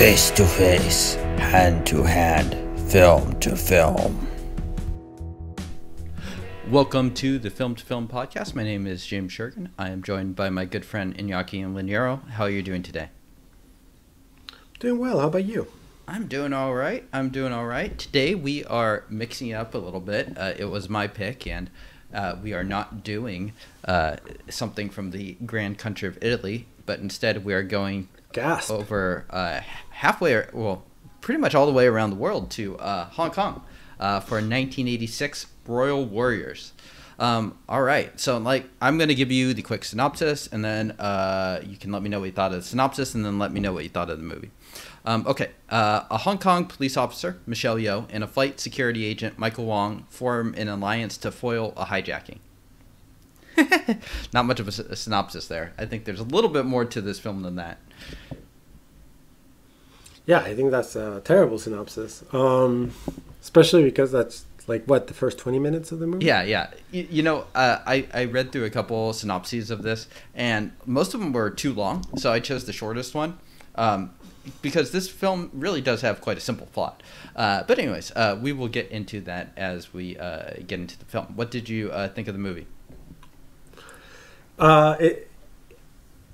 Face to face, hand to hand, film to film. Welcome to the Film to Film podcast. My name is James Shergan. I am joined by my good friend Iñaki and Liniero. How are you doing today? Doing well. How about you? I'm doing all right. I'm doing all right. Today we are mixing it up a little bit. Uh, it was my pick, and uh, we are not doing uh, something from the grand country of Italy, but instead we are going Gasp. over uh, halfway, well, pretty much all the way around the world to uh, Hong Kong uh, for 1986 Royal Warriors. Um, all right, so like I'm gonna give you the quick synopsis, and then uh, you can let me know what you thought of the synopsis, and then let me know what you thought of the movie. Um, okay, uh, a Hong Kong police officer, Michelle Yeoh, and a flight security agent, Michael Wong, form an alliance to foil a hijacking. Not much of a synopsis there. I think there's a little bit more to this film than that. Yeah, I think that's a terrible synopsis. Um, especially because that's like what the first twenty minutes of the movie. Yeah, yeah. You, you know, uh, I I read through a couple synopses of this, and most of them were too long, so I chose the shortest one. Um, because this film really does have quite a simple plot. Uh, but anyways, uh, we will get into that as we uh, get into the film. What did you uh, think of the movie? Uh, it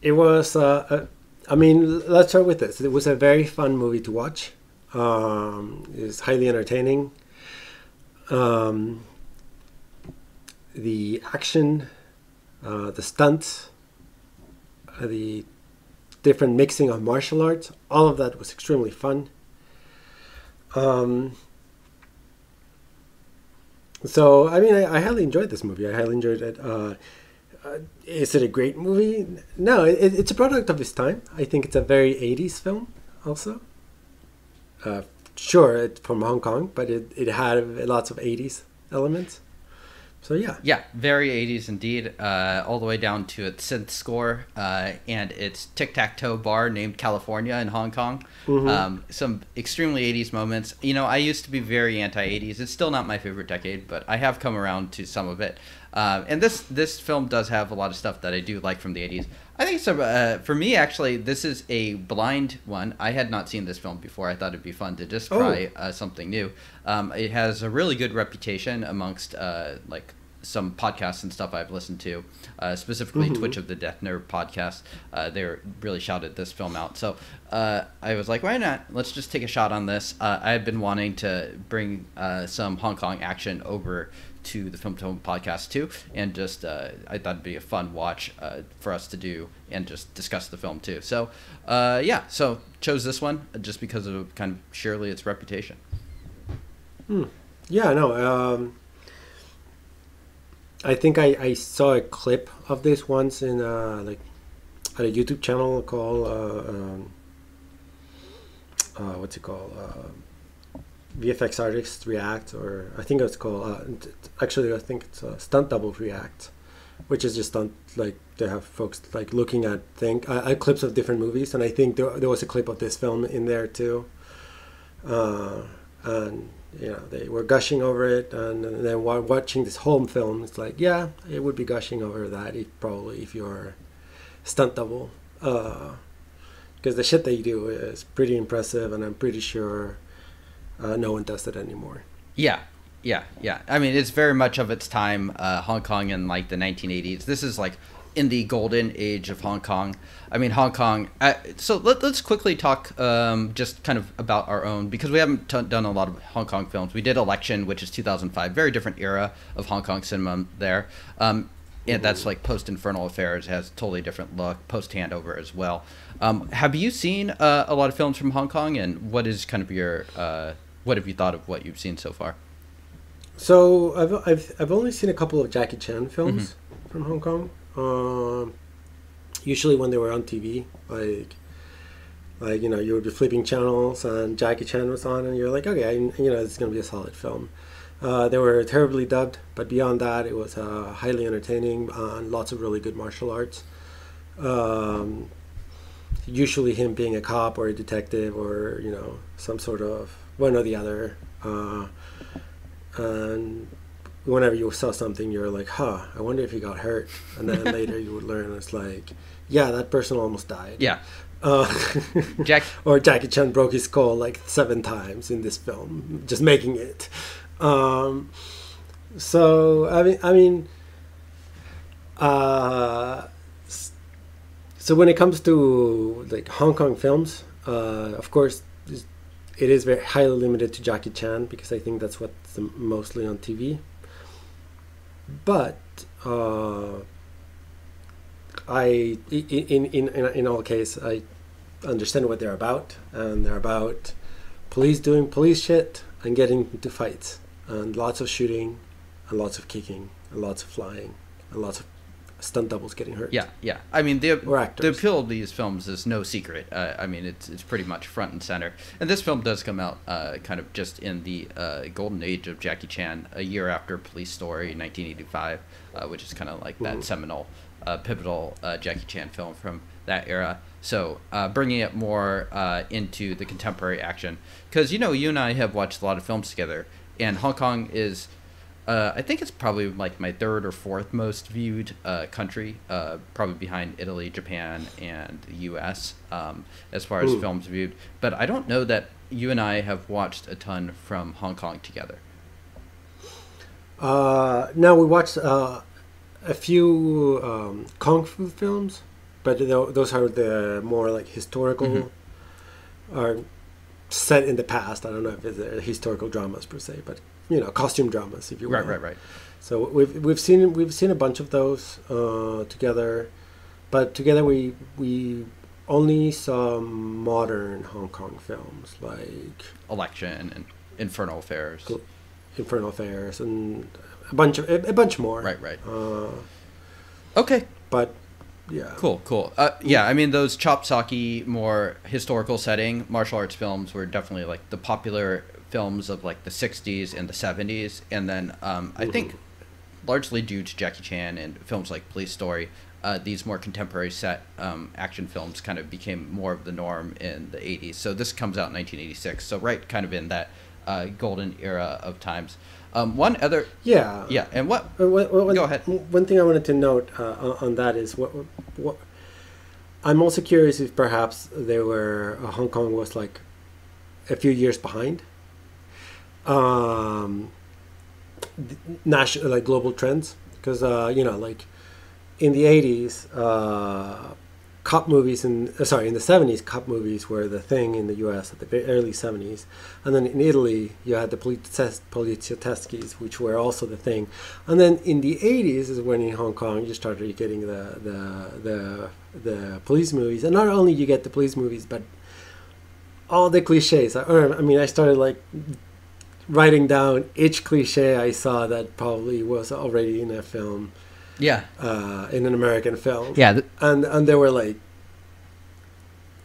it was. Uh, I mean, let's start with this. It was a very fun movie to watch. Um, it's highly entertaining. Um, the action, uh, the stunts, uh, the different mixing of martial arts, all of that was extremely fun. Um, so, I mean, I, I highly enjoyed this movie. I highly enjoyed it. Uh, uh, is it a great movie? No, it, it's a product of its time. I think it's a very 80s film, also. Uh, sure, it's from Hong Kong, but it, it had lots of 80s elements. So, yeah. Yeah, very 80s indeed, uh, all the way down to its synth score uh, and its tic tac toe bar named California in Hong Kong. Um, some extremely 80s moments. You know, I used to be very anti 80s. It's still not my favorite decade, but I have come around to some of it. Uh, and this this film does have a lot of stuff that I do like from the 80s. I think so. Uh, for me, actually, this is a blind one. I had not seen this film before. I thought it'd be fun to just Oh. try uh, something new. Um, it has a really good reputation amongst uh, like some podcasts and stuff I've listened to, uh, specifically Twitch of the Death Nerd podcast. Uh, they really shouted this film out. So uh, I was like, why not? Let's just take a shot on this. Uh, I had been wanting to bring uh, some Hong Kong action over to the Film to podcast too, and just uh, I thought it'd be a fun watch uh, for us to do and just discuss the film too. So uh, yeah, so chose this one just because of kind of surely its reputation. Hmm. Yeah, no. Um, I think I, I saw a clip of this once in uh, like at a YouTube channel called uh, um, uh, what's it called? Uh, VFX Artists React, or I think it's called. Uh, actually, I think it's uh, Stunt Double React, which is just stunt like they have folks like looking at think uh, clips of different movies, and I think there, there was a clip of this film in there too. Uh, and you know they were gushing over it, and, then while watching this home film, it's like yeah, it would be gushing over that if probably if you're stunt double, because the shit they do is pretty impressive, and I'm pretty sure uh, no one does it anymore. Yeah, yeah, yeah. I mean, it's very much of its time. Uh, Hong Kong in like the 1980s. This is like in the golden age of Hong Kong. I mean, Hong Kong. Uh, so let, let's quickly talk um, just kind of about our own because we haven't t- done a lot of Hong Kong films. We did Election, which is 2005, very different era of Hong Kong cinema there. Um, and that's like post Infernal Affairs has totally different look, post Handover as well. Um, have you seen uh, a lot of films from Hong Kong, and what is kind of your uh, what have you thought of what you've seen so far? So I've I've I've only seen a couple of Jackie Chan films from Hong Kong. Um, usually when they were on TV, like like you know you would be flipping channels and Jackie Chan was on, and you're like, okay, I, you know it's gonna be a solid film. Uh, they were terribly dubbed, but beyond that, it was uh, highly entertaining and lots of really good martial arts. Um, usually, him being a cop or a detective or you know some sort of one or the other. Uh, and whenever you saw something, you're like, "Huh, I wonder if he got hurt." And then later you would learn it's like, "Yeah, that person almost died." Yeah, Uh, Jack. or Jackie Chan broke his skull like seven times in this film, just making it. Um, so I mean, I mean, uh, so when it comes to like Hong Kong films, uh, of course, it is very highly limited to Jackie Chan because I think that's what's mostly on TV. But uh, I, i- in in in in all case, I understand what they're about, and they're about police doing police shit and getting into fights, and lots of shooting, and lots of kicking, and lots of flying, and lots of stunt doubles getting hurt. Yeah, yeah. I mean, the the appeal of these films is no secret. Uh, I mean, it's it's pretty much front and center. And this film does come out uh, kind of just in the uh, golden age of Jackie Chan, a year after Police Story, 1985, uh, which is kind of like that Mhm. seminal, uh, pivotal uh, Jackie Chan film from that era. So uh, bringing it more uh, into the contemporary action, because you know, you and I have watched a lot of films together, and Hong Kong is. Uh, I think it's probably like my third or fourth most viewed uh, country, uh, probably behind Italy, Japan, and the U.S. Um, as far as Ooh. films viewed. But I don't know that you and I have watched a ton from Hong Kong together. Uh, now we watched uh, a few um, kung fu films, but tho- those are the more like historical, Mhm. are set in the past. I don't know if it's historical dramas per se, but you know, costume dramas, if you will. Right, right, right. So we've we've seen we've seen a bunch of those uh, together, but together we we only saw modern Hong Kong films like Election and Infernal Affairs. Infernal Affairs and a bunch of a, a bunch more. Right, right. Uh, Okay, but yeah, Cool, cool. Uh, yeah, I mean those chop more historical setting martial arts films were definitely like the popular films of like the '60s and the '70s, and then um, I think largely due to Jackie Chan and films like Police Story, uh, these more contemporary set um, action films kind of became more of the norm in the '80s. So this comes out in 1986, so right kind of in that uh, golden era of times. Um, one other, Yeah. yeah, and what? Uh, what- what- Go ahead. One thing I wanted to note uh, on, on that is what, what I'm also curious if perhaps there were uh, Hong Kong was like a few years behind. Um, national like global trends? Because uh, you know like in the 80s uh, cop movies in uh, sorry in the 70s cop movies were the thing in the US at the early 70s and then in Italy you had the poliziotteschi which were also the thing. And then in the 80s is when in Hong Kong you started getting the the the, the police movies. And not only you get the police movies but all the cliches I, or, I mean I started like writing down each cliche I saw that probably was already in a film Yeah, uh, in an American film yeah, th- and and they were like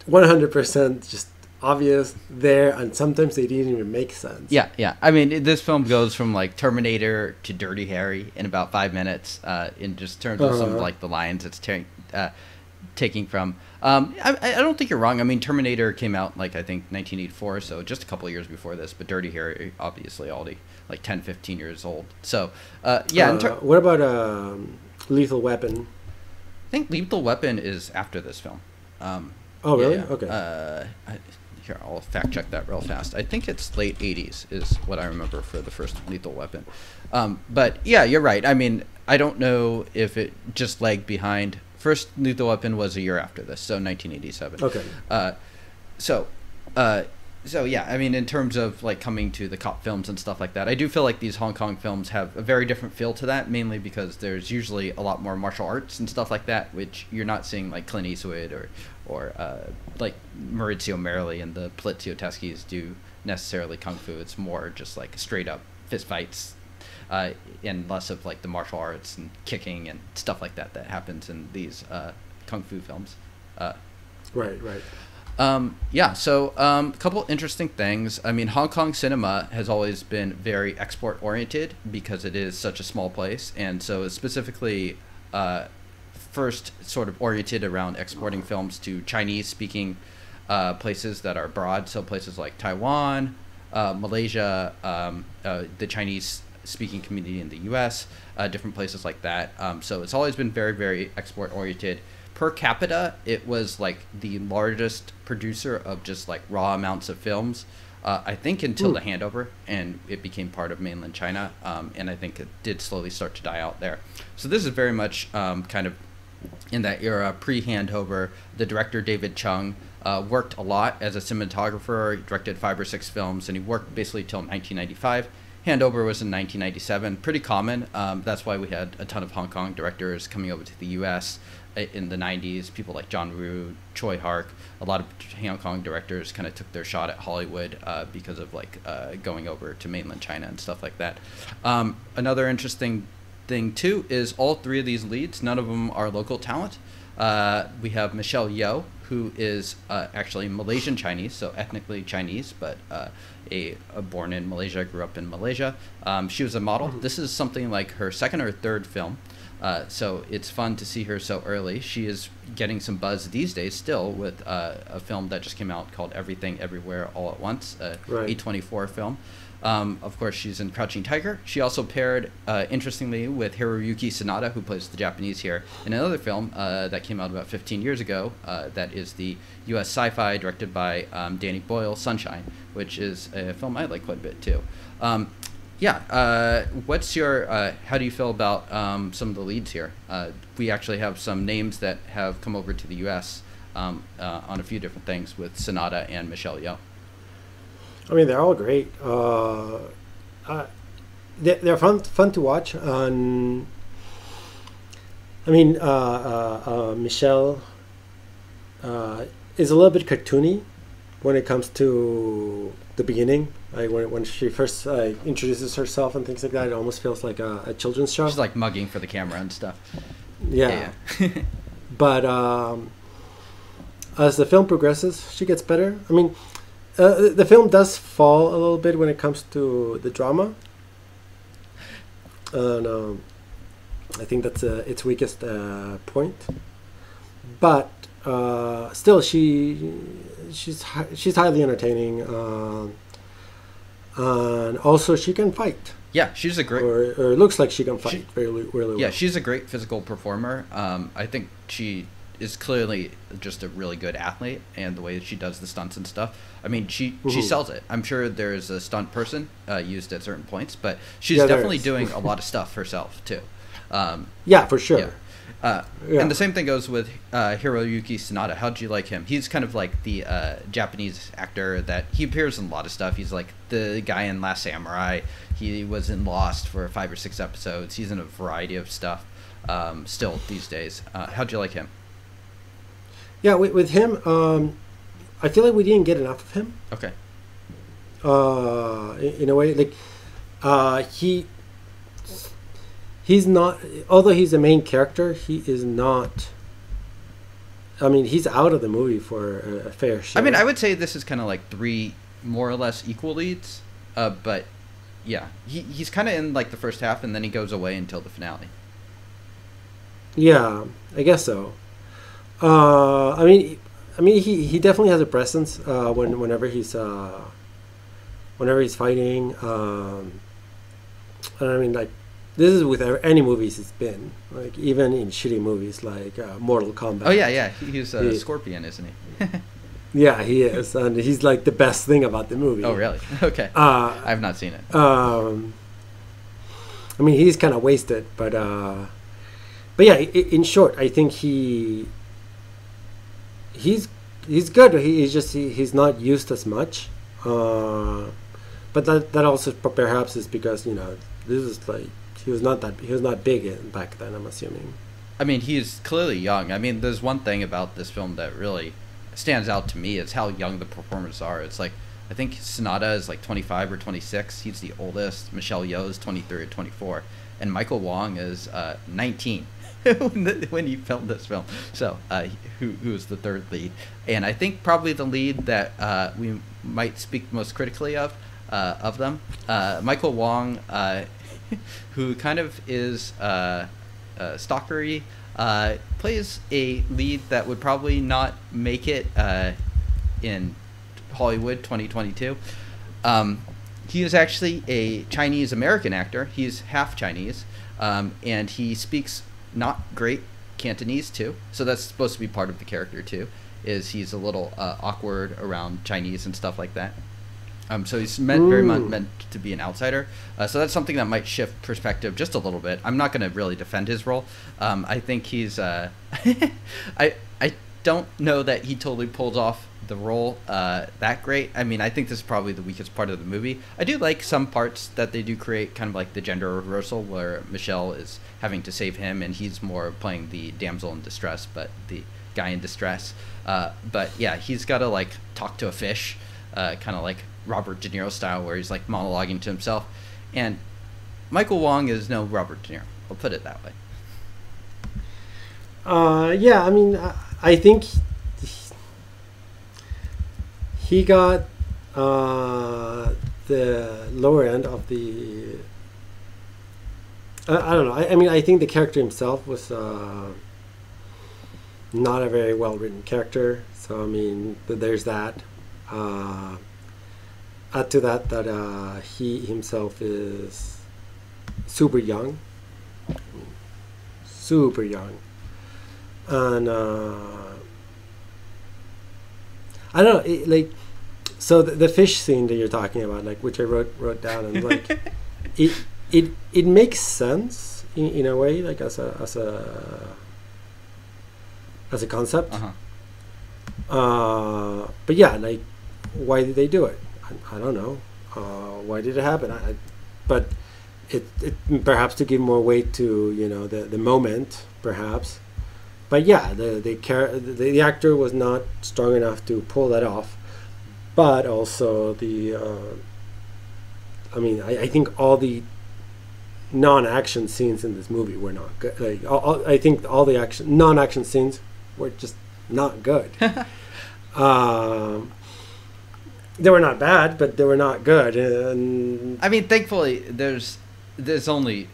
100% just obvious there and sometimes they didn't even make sense Yeah, yeah. I mean, this film goes from like Terminator to Dirty Harry in about five minutes, uh, in just terms of some of Uh-huh. like the lines it's ta- uh, taking from. Um, I, I don't think you're wrong. I mean, Terminator came out like I think 1984, so just a couple of years before this. But Dirty Harry, obviously, already like 10, 15 years old. So, uh, yeah. Uh, ter- what about um, lethal weapon I think Lethal Weapon is after this film. Um, oh yeah, really yeah. okay Uh, I, here, I'll fact check that real fast. I think it's late '80s is what I remember for the first Lethal Weapon. Um, but yeah, you're right. I mean, I don't know if it just lagged behind. First Lethal Weapon was a year after this, so 1987. okay Uh, so, uh, so yeah, I mean, in terms of like coming to the cop films and stuff like that, I do feel like these Hong Kong films have a very different feel to that, mainly because there's usually a lot more martial arts and stuff like that, which you're not seeing like Clint Eastwood or or uh, like Maurizio Merli and the Polizio do necessarily kung fu. It's more just like straight up fist fights. Uh, and less of like the martial arts and kicking and stuff like that that happens in these uh, kung fu films. Uh, right right um, yeah, so um, a couple interesting things. I mean, Hong Kong cinema has always been very export oriented because it is such a small place, and so it's specifically uh, first sort of oriented around exporting films to Chinese speaking uh, places that are broad, so places like Taiwan, uh, Malaysia, um, uh, the Chinese speaking community in the U.S., uh, different places like that. Um, so it's always been very, very export oriented. per capita, it was like the largest producer of just like raw amounts of films. Uh, I think until Hmm. the handover, and it became part of mainland China, um, and I think it did slowly start to die out there. So this is very much um, kind of in that era, pre-handover. The director David Chung uh, worked a lot as a cinematographer. He directed five or six films, and he worked basically till 1995. Handover was in 1997. Pretty common. Um, that's why we had a ton of Hong Kong directors coming over to the U.S. in the 90s. People like John Woo, Tsui Hark. A lot of Hong Kong directors kind of took their shot at Hollywood uh, because of like uh, going over to mainland China and stuff like that. Um, another interesting thing too is all three of these leads, none of them are local talent. Uh, we have Michelle Yeoh, who is uh, actually Malaysian Chinese, so ethnically Chinese, but uh, a, a born in Malaysia, grew up in Malaysia. Um, she was a model. This is something like her second or third film. Uh, so it's fun to see her so early. She is getting some buzz these days still with uh, a film that just came out called Everything Everywhere All at Once, a Right. A24 film. Um, of course, she's in Crouching Tiger. She also paired, uh, interestingly, with Hiroyuki Sanada, who plays the Japanese here, in another film uh, that came out about 15 years ago. Uh, that is the U.S. sci-fi directed by um, Danny Boyle, Sunshine, which is a film I like quite a bit too. Um, yeah, uh, what's your? Uh, how do you feel about um, some of the leads here? Uh, we actually have some names that have come over to the U.S. Um, on a few different things with Sanada and Michelle Yeoh. I mean, they're all great. Uh, uh, they're, they're fun fun to watch. I mean, uh, uh, uh, Michelle uh, is a little bit cartoony when it comes to the beginning. Like when, when she first uh, introduces herself and things like that, it almost feels like a, a children's show. She's like mugging for the camera and stuff. yeah. yeah. but um, as the film progresses, she gets better. I mean, uh, the film does fall a little bit when it comes to the drama, and um, I think that's uh, its weakest uh, point. But uh, still, she she's hi- she's highly entertaining, um and also she can fight, yeah, she's a great. or, or it looks like she can fight She- really really Yeah, well. she's a great physical performer. Um, I think she is clearly just a really good athlete, and the way that she does the stunts and stuff. I mean, she she Mhm. sells it. I'm sure there's a stunt person uh, used at certain points, but she's Yeah, definitely doing a lot of stuff herself too. Um, yeah, for sure. Yeah. Uh, Yeah. And the same thing goes with uh, Hiroyuki Sanada. How'd you like him? He's kind of like the uh, Japanese actor that he appears in a lot of stuff. He's like the guy in Last Samurai. He was in Lost for five or six episodes. He's in a variety of stuff um, still these days. Uh, how'd you like him? Yeah, with, with him, um, I feel like we didn't get enough of him. Okay. Uh, in, in a way, like uh, he he's not. Although he's the main character, he is not. I mean, he's out of the movie for a, a fair share. I mean, I would say this is kind of like three more or less equal leads, uh, but yeah, he, he's kind of in like the first half, and then he goes away until the finale. Yeah, I guess so. Uh, I mean, I mean, he, he definitely has a presence uh, when whenever he's uh, whenever he's fighting. Um, I mean, like this is with any movies it's been like even in shitty movies like uh, Mortal Kombat. Oh yeah, yeah, he's a Yeah. scorpion, isn't he? yeah, he is, and he's like the best thing about the movie. oh really? Okay. Uh, I've not seen it. um, I mean, he's kind of wasted, but uh, but yeah. In short, I think he he's he's good. He, he's just he, he's not used as much. Uh, but that that also perhaps is because you know this is like he was not that he was not big back then. I'm assuming. I mean, he's clearly young. I mean, there's one thing about this film that really stands out to me. It's how young the performers are. It's like I think Sanada is like 25 or 26. He's the oldest. Michelle Yeoh is 23 or 24, and Michael Wong is uh, 19 when, the, when he filmed this film. So, uh, who who is the third lead? And I think probably the lead that uh, we might speak most critically of uh, of them, uh, Michael Wong, uh, who kind of is. Uh, stalkery, plays a lead that would probably not make it in Hollywood 2022. Um, he is actually a Chinese American actor. He's half Chinese, um, and he speaks not great Cantonese too, so that's supposed to be part of the character too. Is he's a little uh, awkward around Chinese and stuff like that. Um, so he's meant very much meant to be an outsider. Uh, so that's something that might shift perspective just a little bit. I'm not going to really defend his role. Um, I think he's. Uh, I I don't know that he totally pulls off the role uh, that great. I mean, I think this is probably the weakest part of the movie. I do like some parts that they do create, kind of like the gender reversal, where Michelle is having to save him, and he's more playing the damsel in distress, but the guy in distress. Uh, but yeah, he's got to like talk to a fish, uh, kind of like Robert De Niro style, where he's like monologuing to himself. And Michael Wong is no Robert De Niro. I'll put it that way. Uh, yeah, I mean, I, I think he, got uh, the lower end of the. I, I don't know. I, I mean, I think the character himself was uh, not a very well written character. So I mean, there's that. Uh, add to that that uh, he himself is super young, super young and uh, I don't know, it, like, so the, the fish scene that you're talking about, like, which I wrote wrote down, and like, it it it makes sense in, in a way, like as a as a as a concept. Uh-huh. Uh, but yeah, like, why did they do it? I, I don't know. Uh, why did it happen? I, I, but it, it perhaps to give more weight to you know the the moment, perhaps. But yeah, the the, char- the the actor was not strong enough to pull that off. But also the, uh, I mean, I, I think all the non-action scenes in this movie were not good. Like, all, all, I think all the action non-action scenes were just not good. um, they were not bad, but they were not good. And I mean, thankfully, there's there's only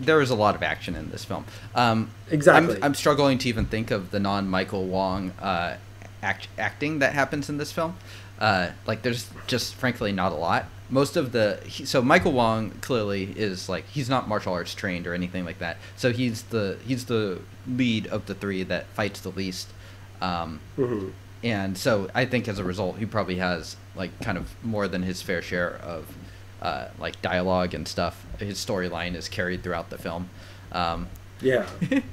there is a lot of action in this film. Um, Exactly. I'm, I'm struggling to even think of the non Michael Wong uh, act, acting that happens in this film. Uh, like, there's just frankly not a lot. Most of the he, so Michael Wong clearly is like he's not martial arts trained or anything like that. So he's the he's the lead of the three that fights the least. Um, Mhm. and so I think as a result, he probably has like kind of more than his fair share of uh, like dialogue and stuff. His storyline is carried throughout the film. Um, yeah.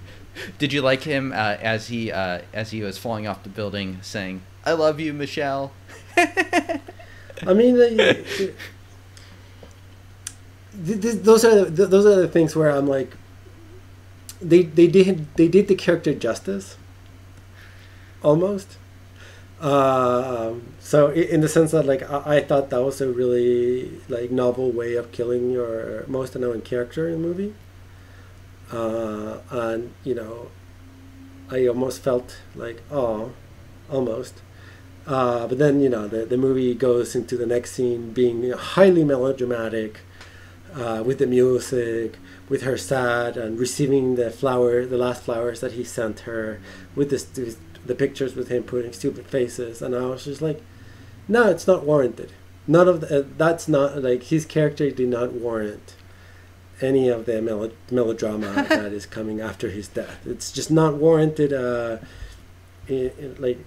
did you like him uh, as he uh, as he was falling off the building, saying "I love you, Michelle"? I mean, y- y- th- th- those are the, those are the things where I'm like, they they did they did the character justice, almost. Um, so in the sense that like I, I thought that was a really like novel way of killing your most annoying character in the movie. Uh, and you know, I almost felt like oh, almost. Uh, but then you know the, the movie goes into the next scene being highly melodramatic, uh, with the music, with her sad and receiving the flower, the last flowers that he sent her, with this, this the pictures with him putting stupid faces, and I was just like, no, it's not warranted. None of the, uh, that's not like his character did not warrant any of the melo- melodrama that is coming after his death. It's just not warranted. Uh, in, in, like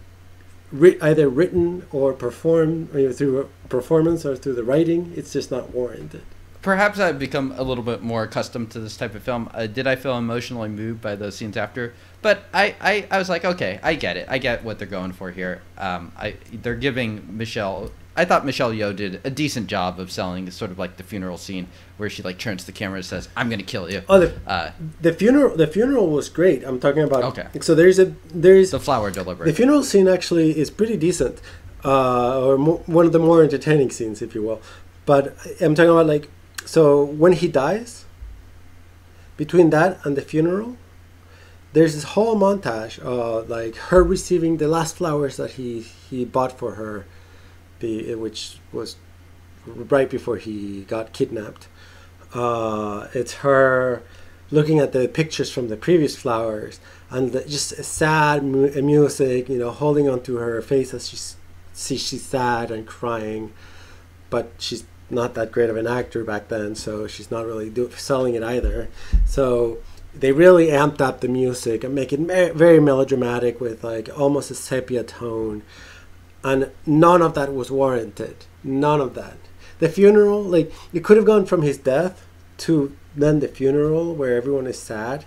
ri- either written or performed you know, through a performance or through the writing. It's just not warranted. Perhaps I've become a little bit more accustomed to this type of film. Uh, did I feel emotionally moved by those scenes after? But I, I, I was like, okay, I get it. I get what they're going for here. Um, I they're giving Michelle. I thought Michelle Yeoh did a decent job of selling sort of like the funeral scene where she like turns to the camera and says, "I'm gonna kill you." Oh, the, Uh, the funeral. The funeral was great. I'm talking about. Okay. So there's a there's the flower delivery. the funeral scene actually is pretty decent, uh, or mo- one of the more entertaining scenes, if you will. But I'm talking about like so when he dies. Between that and the funeral, there's this whole montage of like her receiving the last flowers that he he bought for her, be, which was right before he got kidnapped. Uh, it's her looking at the pictures from the previous flowers and the, just sad mu- music, you know, holding onto her face as she's see she's sad and crying, but she's not that great of an actor back then, so she's not really do, selling it either. So they really amped up the music and make it very melodramatic with like almost a sepia tone, and none of that was warranted. None of that. The funeral, like you could have gone from his death to then the funeral where everyone is sad,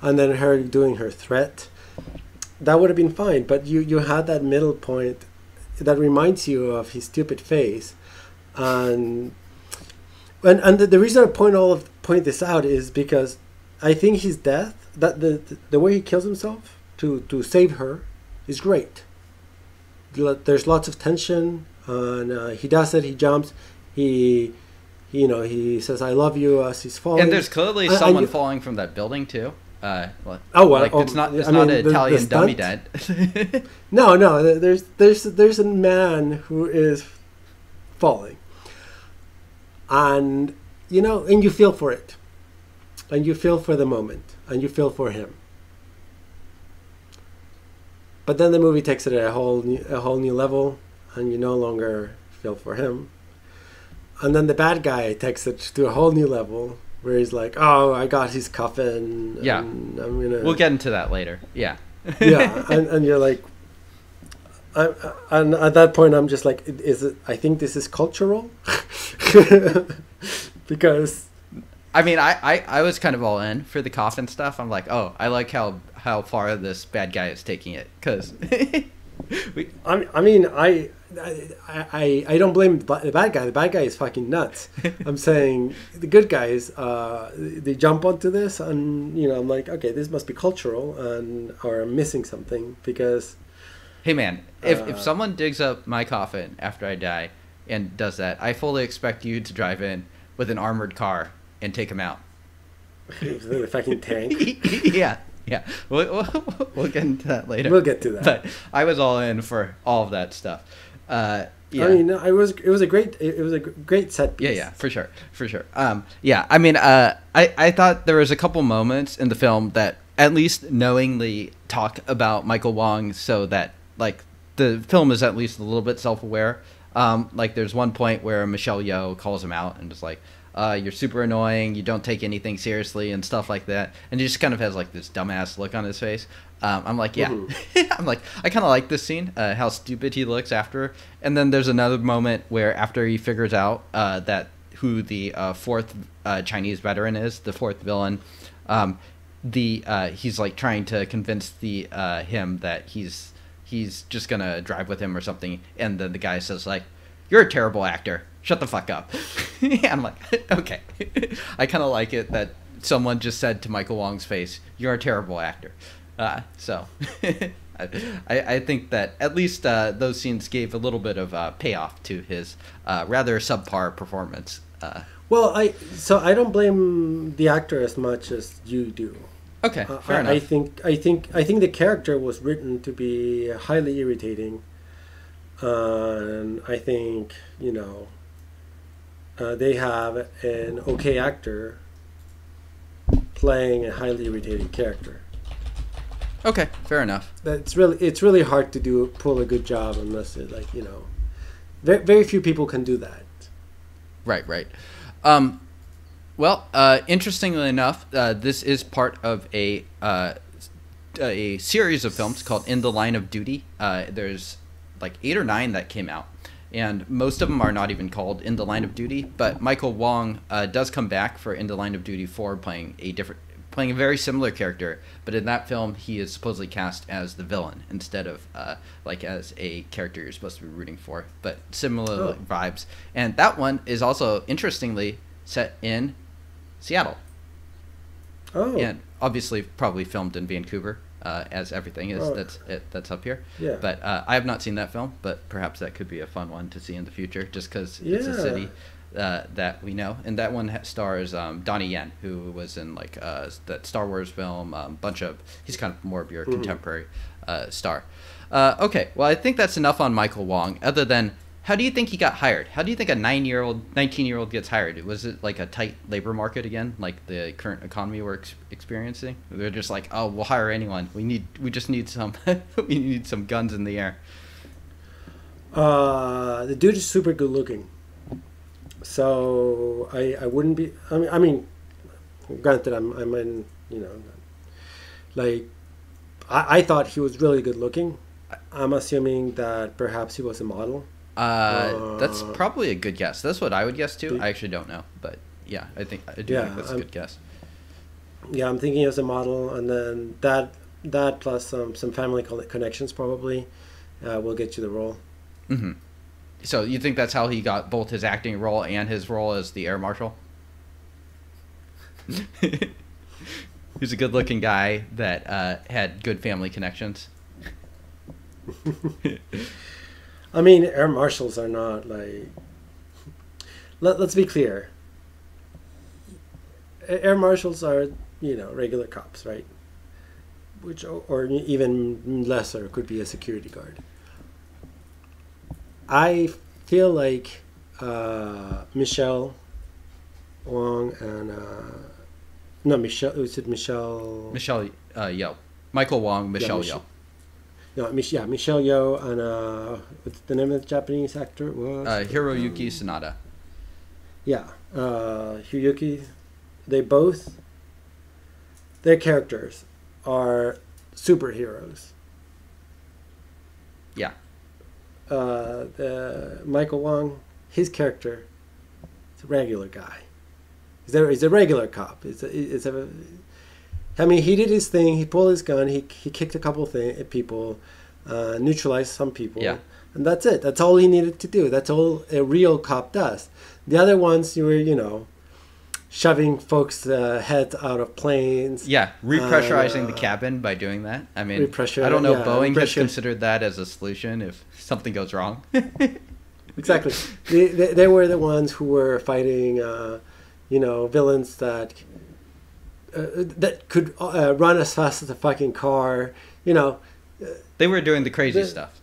and then her doing her threat. That would have been fine, but you you had that middle point that reminds you of his stupid face, and and and the, the reason I point all of point this out is because I think his death, that the the way he kills himself to to save her, is great. There's lots of tension, and uh, he does it. He jumps. He, he, you know, he says, "I love you" as he's falling. And there's clearly I- I- someone you- falling from that building too. Uh, well, Oh, well, like oh, it's not it's I not mean, an the- the Italian dummy stunt- dead. No, no. There's there's there's a man who is falling, and you know, and you feel for it, and you feel for the moment, and you feel for him. But then the movie takes it at a whole new, a whole new level, and you no longer feel for him. And then the bad guy takes it to a whole new level, where he's like, "Oh, I got his coffin. Yeah. and I'm gonna." we'll get into that later. Yeah. yeah, and, and you're like, I, and at that point, I'm just like, is it? I think this is cultural, because I mean, I, I, I was kind of all in for the coffin stuff. I'm like, oh, I like how how far this bad guy is taking it, because we, I, I mean, I, I, I, I don't blame the the bad guy. The bad guy is fucking nuts. I'm saying the good guys, uh, they jump onto this, and you know, I'm like, okay, this must be cultural, and or I'm missing something because hey man, if if Uh, someone digs up my coffin after I die and does that, I fully expect you to drive in with an armored car and take him out. the fucking tank. yeah, yeah. We'll, we'll, we'll get into that later. We'll get to that. But I was all in for all of that stuff. Uh, yeah. I mean, I was. It was a great. It was a great set piece. Yeah, yeah, for sure, for sure. Um, yeah, I mean, uh, I I thought there was a couple moments in the film that at least knowingly talk about Michael Wong, so that like the film is at least a little bit self-aware. Um, like there's one point where Michelle Yeoh calls him out and just like, uh, "You're super annoying. You don't take anything seriously and stuff like that." And he just kind of has like this dumbass look on his face. Um, I'm like, yeah, I'm like, I kind of like this scene, uh, how stupid he looks after. And then there's another moment where after he figures out uh, that who the uh, fourth uh, Chinese veteran is, the fourth villain, um, the uh, he's like trying to convince the uh, him that he's he's just gonna drive with him or something. And then the guy says like, "You're a terrible actor. Shut the fuck up." I'm like, okay, I kind of like it that someone just said to Michael Wong's face, "You're a terrible actor." Uh, so I, I think that at least uh, those scenes gave a little bit of uh, payoff to his uh, rather subpar performance. Uh, Well, I so I don't blame the actor as much as you do. Okay, Uh, fair I, enough. I think I think I think the character was written to be highly irritating, and I think you know uh, they have an okay actor playing a highly irritating character. okay, fair enough. That's really it's really hard to do pull a good job unless it like you know, very very few people can do that. Right, right. Um, well, uh, interestingly enough, uh, this is part of a uh, a series of films called In the Line of Duty. Uh, there's like eight or nine that came out, and most of them are not even called In the Line of Duty. But Michael Wong uh, does come back for In the Line of Duty Four, playing a different, playing a very similar character. But in that film, he is supposedly cast as the villain instead of uh, like as a character you're supposed to be rooting for. But similar Oh. vibes, and that one is also interestingly set in Seattle Oh, and obviously probably filmed in Vancouver, uh, as everything is Oh. that's it, that's up here. Yeah. But uh, I have not seen that film, but perhaps that could be a fun one to see in the future, just because it's a city uh, that we know, and that one stars um, Donnie Yen, who was in like uh, that Star Wars film, a um, bunch of. He's kind of more of your contemporary uh, star. Uh, okay, well I think that's enough on Michael Wong. Other than how do you think he got hired? How do you think a nine-year-old, nineteen-year-old gets hired? Was it like a tight labor market again, like the current economy we're ex- experiencing? They're just like, oh, we'll hire anyone. We need, we just need some, we need some guns in the air. Uh, the dude is super good looking. So I, I wouldn't be. I mean, I mean, granted, I'm I'm in you know, like I, I thought he was really good looking. I'm assuming that perhaps he was a model. Uh, that's Uh, probably a good guess. That's what I would guess too. I actually don't know, but yeah, I think I do Yeah, think that's a I'm- good guess. Yeah, I'm thinking as a model, and then that that plus some some family connections probably uh, will get you the role. hmm So you think that's how he got both his acting role and his role as the air marshal? He's a good-looking guy that uh, had good family connections. I mean, air marshals are not like. Let, let's be clear. Air marshals are, you know, regular cops, right? Which, or, even lesser, could be a security guard. I feel like uh, Michelle Wong and uh, no Michelle. Was it Michelle? Michelle uh, Yeoh, Michael Wong, Michelle Mich- Yeoh, No, Mich- yeah, Michelle Yeoh and uh, what's the name of the Japanese actor? Was uh, Hiroyuki Sanada. Yeah, uh, Hiyuki. They both. Their characters are superheroes. Yeah. Uh, the Michael Wong, his character, is a regular guy. He's a, he's a regular cop. It's a, it's a, I mean, he did his thing. He pulled his gun. He, he kicked a couple thing, people, uh, neutralized some people. Yeah. And that's it. That's all he needed to do. That's all a real cop does. The other ones, you were, you know, shoving folks' uh, heads out of planes. Yeah, repressurizing the Uh, cabin by doing that. I mean, I don't know. yeah, Boeing has considered that as a solution if something goes wrong. Exactly. they, they, they were the ones who were fighting, uh, you know, villains that uh, that could uh, run as fast as a fucking car. You know, they were doing the crazy The- stuff.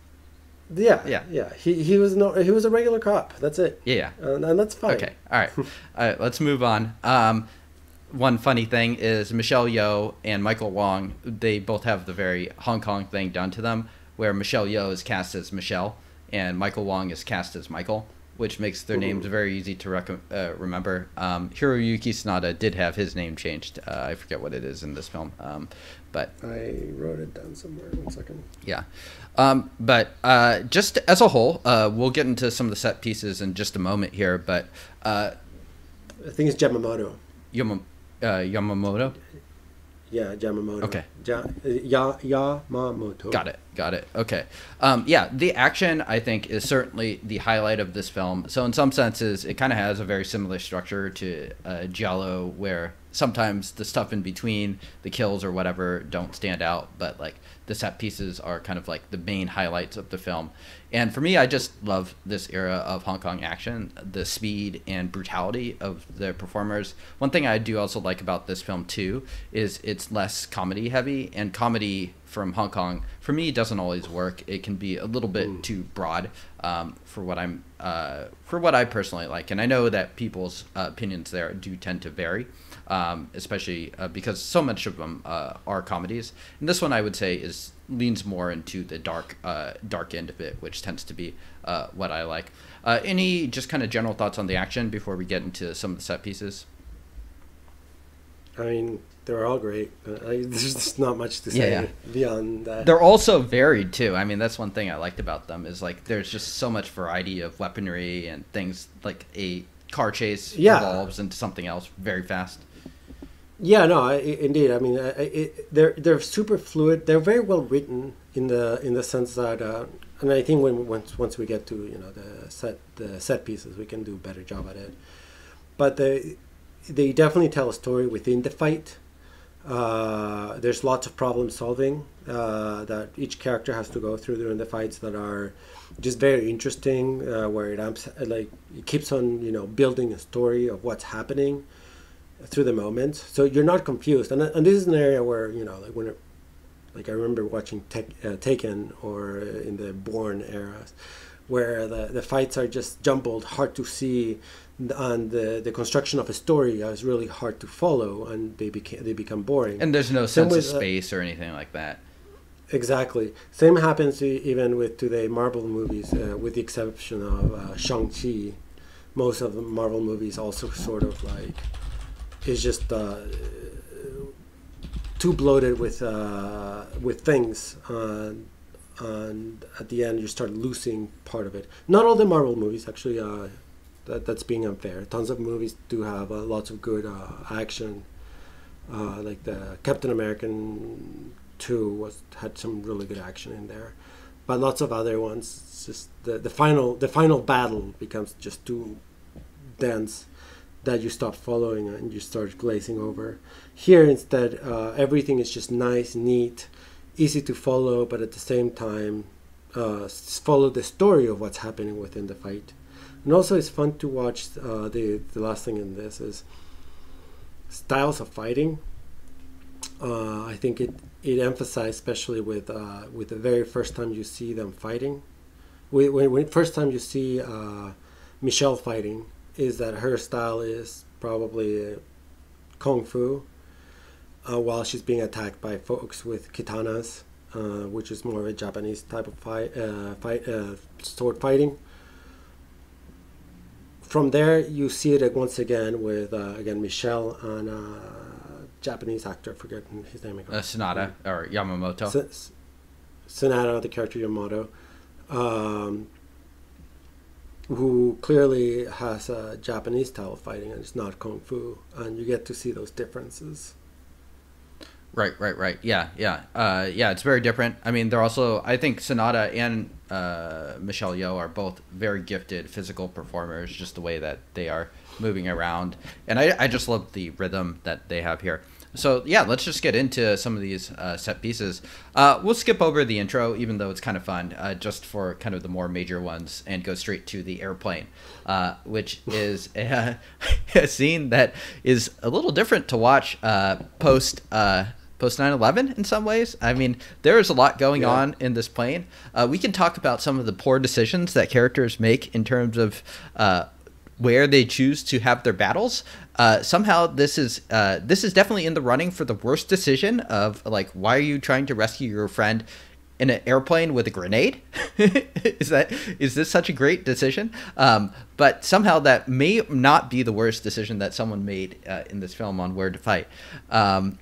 yeah, Yeah. yeah. He he was no, he was a regular cop. That's it, Yeah. yeah. and, and that's fine. Okay. All right. All right. Let's move on. Um, one funny thing is Michelle Yeoh and Michael Wong. They both have the very Hong Kong thing done to them, where Michelle Yeoh is cast as Michelle and Michael Wong is cast as Michael, which makes their names very easy to rec- uh, remember. Um, Hiroyuki Sanada did have his name changed. Uh, I forget what it is in this film, um, but I wrote it down somewhere. One second. yeah. Um, but uh, just as a whole, uh, we'll get into some of the set pieces in just a moment here. But uh, I think it's Yamamoto. Yama, uh, Yamamoto. Yeah, Yamamoto. Okay. Ja, ya, Yamamoto. Got it. Got it. Okay. Um, yeah, the action I think is certainly the highlight of this film. So in some senses, it kind of has a very similar structure to uh, Giallo, where sometimes the stuff in between the kills or whatever don't stand out, but like the set pieces are kind of like the main highlights of the film. And for me, I just love this era of Hong Kong action, the speed and brutality of the performers. One thing I do also like about this film too is it's less comedy heavy, and comedy from Hong Kong for me it doesn't always work. It can be a little bit too broad um, for what I'm uh, for what I personally like, and I know that people's uh, opinions there do tend to vary um, especially uh, because so much of them uh, are comedies. And this one, I would say, is leans more into the dark, uh, dark end of it, which tends to be uh, what I like. Uh, any just kind of general thoughts on the action before we get into some of the set pieces? I mean, they're all great. I, there's just not much to say yeah. beyond that. They're also varied too. I mean, that's one thing I liked about them is like there's just so much variety of weaponry and things. Like a car chase Yeah. evolves into something else very fast. Yeah, no, I, indeed. I mean, I, it, they're they're super fluid. They're very well written in the in the sense that, uh, and I think when once once we get to you know the set the set pieces, we can do a better job at it. But they they definitely tell a story within the fight. Uh, there's lots of problem solving uh, that each character has to go through during the fights that are just very interesting. Uh, where it amps, like it keeps on you know building a story of what's happening through the moments, so you're not confused. And and this is an area where you know like when it, like I remember watching Tek, uh, Taken or in the Bourne eras, where the, the fights are just jumbled, hard to see, and the, the construction of a story is really hard to follow, and they became they become boring. And there's no Same sense of with, uh, space or anything like that. Exactly. Same happens even with today Marvel movies, uh, with the exception of uh, Shang Chi. Most of the Marvel movies also sort of like is just uh, too bloated with uh, with things. Uh, and at the end, you start losing part of it. Not all the Marvel movies, actually. That, that's being unfair. Tons of movies do have uh, lots of good uh, action. Uh, like the Captain American two was had some really good action in there, but lots of other ones. It's just the, the final the final battle becomes just too dense that you stop following and you start glazing over. Here instead, uh, everything is just nice, neat, easy to follow, but at the same time, uh, follow the story of what's happening within the fight. And also, it's fun to watch. Uh, the the last thing in this is styles of fighting. Uh, I think it it emphasized, especially with uh, with the very first time you see them fighting. When, when, when first time you see uh, Michelle fighting, is that her style is probably kung fu, uh, while she's being attacked by folks with katanas, uh, which is more of a Japanese type of fight, fight sword fighting. From there, you see it once again with uh, again Michelle and uh, Japanese actor, I forget his name. Uh, Sanada or Yamamoto. S- Sanada, the character Yamamoto, um, who clearly has a Japanese style of fighting and it's not kung fu, and you get to see those differences. Right, right, right. Yeah, yeah, uh, yeah. It's very different. I mean, they're also. I think Sanada and uh, Michelle Yeoh are both very gifted physical performers. Just the way that they are moving around, and I, I just love the rhythm that they have here. So yeah, let's just get into some of these uh, set pieces. Uh, we'll skip over the intro, even though it's kind of fun, uh, just for kind of the more major ones, and go straight to the airplane, uh, which is a, a, scene that is a little different to watch post post 9-11 in some ways. I mean there is a lot going Yeah. on in this plane. Uh, we can talk about some of the poor decisions that characters make in terms of uh, where they choose to have their battles. Uh, somehow this is uh, this is definitely in the running for the worst decision of like why are you trying to rescue your friend in an airplane with a grenade? Is that is this such a great decision? Um, but somehow that may not be the worst decision that someone made uh, in this film on where to fight. Um,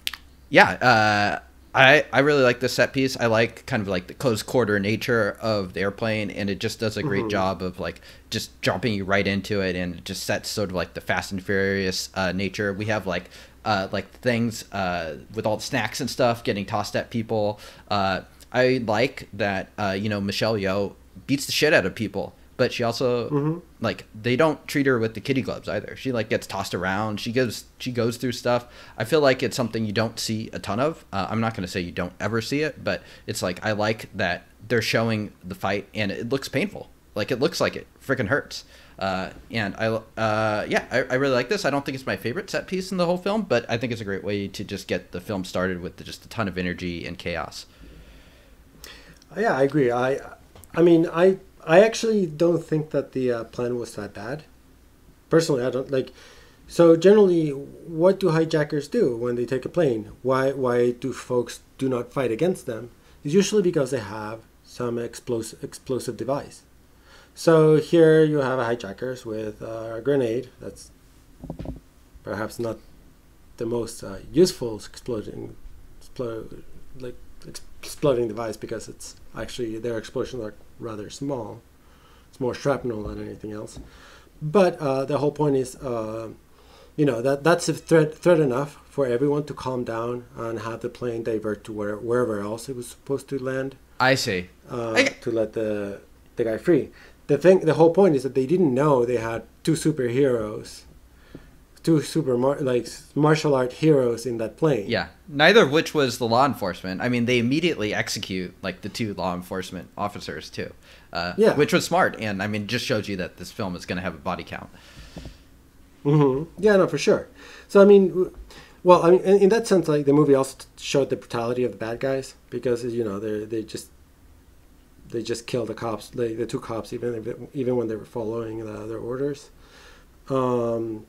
yeah, uh, I I really like this set piece. I like kind of like the close quarter nature of the airplane, and it just does a great job of like just jumping you right into it, and it just sets sort of like the Fast and Furious uh, nature. We have like uh, like things uh, with all the snacks and stuff getting tossed at people. Uh, I like that uh, you know Michelle Yeoh beats the shit out of people, but she also like they don't treat her with the kitty gloves either. She like gets tossed around. She goes she goes through stuff. I feel like it's something you don't see a ton of. Uh, I'm not going to say you don't ever see it, but it's like I like that they're showing the fight and it looks painful. Like it looks like it freaking hurts. Uh, and I, uh, yeah, I, I really like this. I don't think it's my favorite set piece in the whole film, but I think it's a great way to just get the film started with just a ton of energy and chaos. Yeah, I agree. I, I mean, I, I actually don't think that the uh, plan was that bad. Personally, I don't like. So generally, what do hijackers do when they take a plane? Why, why do folks do not fight against them? It's usually because they have some explosive explosive device. So here you have a hijackers with a grenade. That's perhaps not the most uh, useful exploding, explode, like exploding device because it's actually their explosions are rather small. It's more shrapnel than anything else. But uh, the whole point is, uh, you know, that that's a threat threat enough for everyone to calm down and have the plane divert to where, wherever else it was supposed to land I see. uh, I- to let the the guy free. The thing, the whole point is that they didn't know they had two superheroes, two super mar- like martial art heroes in that plane. Yeah, neither of which was the law enforcement. I mean, they immediately execute like the two law enforcement officers too. Uh, Yeah. which was smart, and I mean, just shows you that this film is going to have a body count. hmm Yeah, no, for sure. So I mean, well, I mean, in, in that sense, like the movie also t- showed the brutality of the bad guys because you know they they just they just killed the cops, like the two cops, even even when they were following the, their orders. Um,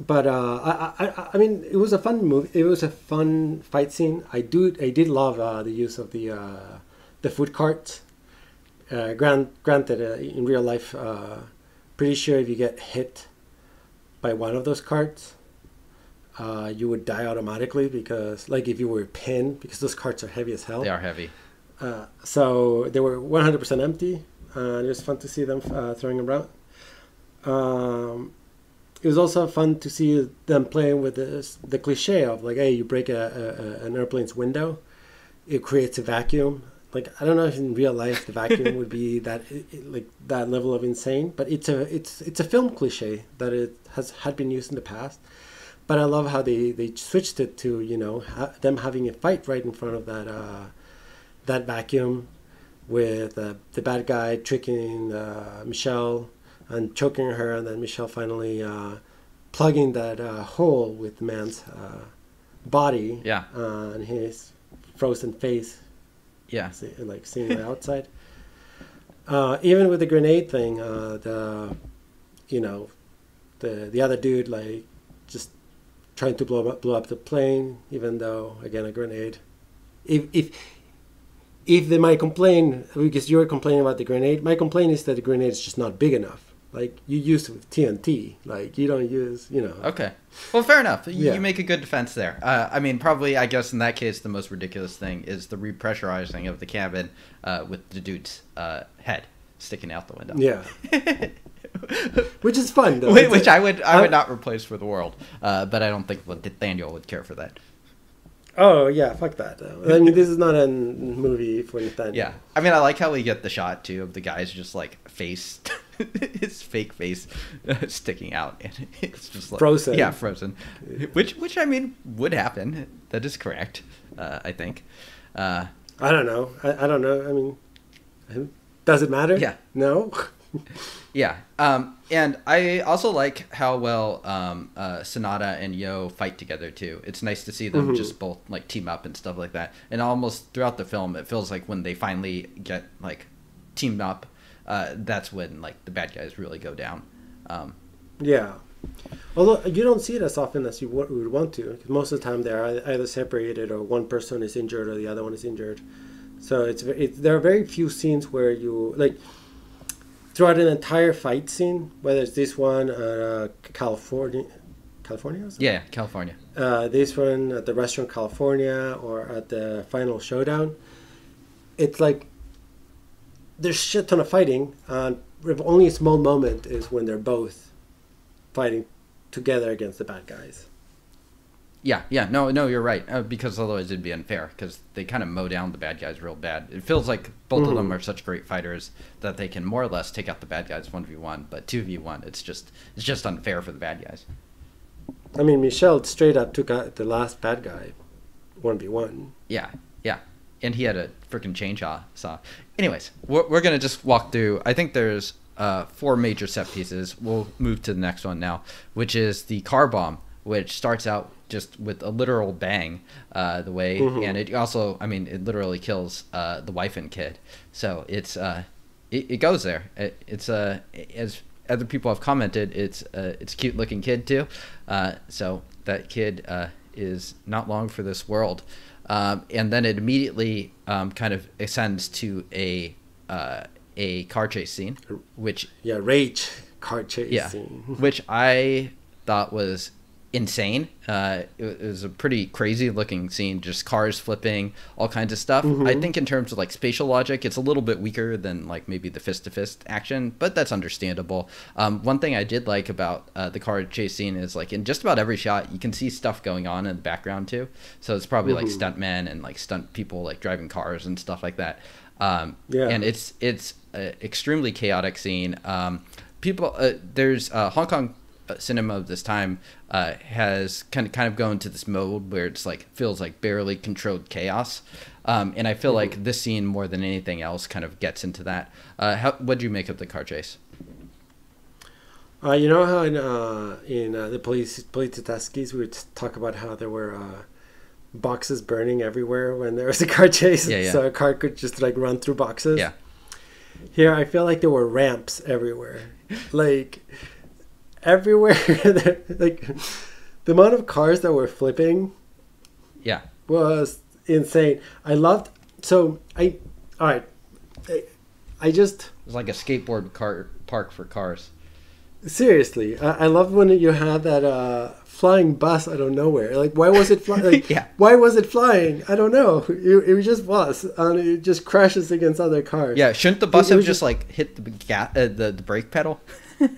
but uh, I, I, I mean, it was a fun movie. It was a fun fight scene. I do, I did love uh, the use of the uh, the food cart. Uh, grant, granted, uh, in real life, uh, pretty sure if you get hit by one of those carts, uh, you would die automatically because, like, if you were pinned, because those carts are heavy as hell. They are heavy. Uh, so they were 100% empty, and it was fun to see them uh, throwing around. Um, it was also fun to see them playing with this, the cliche of like, hey, you break a, a, an airplane's window, it creates a vacuum. Like I don't know if in real life the vacuum would be that like that level of insane, but it's a it's it's a film cliche that it has had been used in the past. But I love how they, they switched it to you know ha- them having a fight right in front of that uh, that vacuum with uh, the bad guy tricking uh, Michelle and choking her, and then Michelle finally uh, plugging that uh, hole with the man's uh, body Yeah. uh, and his frozen face, Yeah. see, like seeing the outside. Uh, even with the grenade thing, uh, the you know the the other dude like just trying to blow up blow up the plane, even though again a grenade. If if if they might complain because you're complaining about the grenade, my complaint is that the grenade is just not big enough. Like you use it with TNT, like you don't use you know. Okay. Well, fair enough. You, Yeah. you make a good defense there. Uh, I mean, probably, I guess in that case, the most ridiculous thing is the repressurizing of the cabin uh, with the dude's uh, head sticking out the window. Yeah, which is fun though. Which I would, I would not replace for the world. Uh, but I don't think Nathaniel would care for that. Oh yeah, fuck that. Though. I mean, this is not a movie for Nathaniel. Yeah. I mean, I like how we get the shot too of the guy's just like face, his fake face uh, sticking out, and it's just like Frozen. Yeah, frozen. Which, which I mean, would happen. That is correct. Uh, I think. Uh, I don't know. I, I don't know. I mean, does it matter? Yeah. No. Yeah, um, and I also like how well um, uh, Sanada and Yeoh fight together too. It's nice to see them Mhm. just both like team up and stuff like that. And almost throughout the film, it feels like when they finally get like teamed up, uh, that's when like the bad guys really go down. Um, Yeah. Although you don't see it as often as you would want to, 'cause most of the time they're either separated or one person is injured or the other one is injured. So it's, ve- it, there are very few scenes where you like throughout an entire fight scene, whether it's this one, uh, California, California, yeah, California. uh, this one at the restaurant California or at the final showdown, it's like there's shit ton of fighting, and only a small moment is when they're both fighting together against the bad guys. Yeah, yeah, no, no, you're right. Uh, because otherwise it'd be unfair. Because they kind of mow down the bad guys real bad. It feels like both of them Mhm. are such great fighters that they can more or less take out the bad guys one v one. But two v one, it's just it's just unfair for the bad guys. I mean, Michelle straight up took out the last bad guy, one v one. Yeah, yeah, and he had a freaking chainsaw. Saw. Anyways, we're we're gonna just walk through. I think there's uh, four major set pieces. We'll move to the next one now, which is the car bomb, which starts out just with a literal bang, uh, the way, Mhm. and it also, I mean, it literally kills uh, the wife and kid. So it's uh, it, it goes there. It, it's uh, as other people have commented, it's uh, it's a cute looking kid too. Uh, so that kid uh, is not long for this world. Um, and then it immediately um, kind of ascends to a uh, a car chase scene, which Yeah, rage car chase yeah, scene. which I thought was insane. Uh, it, was a pretty crazy looking scene, just cars flipping, all kinds of stuff. I Mhm. think in terms of like spatial logic, it's a little bit weaker than like maybe the fist to fist action, but that's understandable. Um, one thing I did like about uh, the car chase scene is like in just about every shot, you can see stuff going on in the background too. So it's probably like Mhm. stuntmen and like stunt people like driving cars and stuff like that. Um, Yeah. and it's it's an extremely chaotic scene. Um, people, uh, there's uh, Hong Kong cinema of this time uh, has kind of kind of gone to this mode where it's like feels like barely controlled chaos. Um, and I feel like this scene more than anything else kind of gets into that. Uh, how what do you make of the car chase? Uh, you know how in uh, in uh, the police police detectives we would talk about how there were uh, boxes burning everywhere when there was a car chase, Yeah, yeah. so a car could just like run through boxes. Yeah. Here, I feel like there were ramps everywhere, like everywhere. like the amount of cars that were flipping Yeah, was insane. I loved. So I, all right, I, I just it's like a skateboard car park for cars. Seriously, I, I love when you had that uh, flying bus out of nowhere. Like, why was it flying? Like, Yeah. Why was it flying? I don't know. It, it just was, and it just crashes against other cars. Yeah, shouldn't the bus It- it have was just just- like hit the ga- uh, the the brake pedal?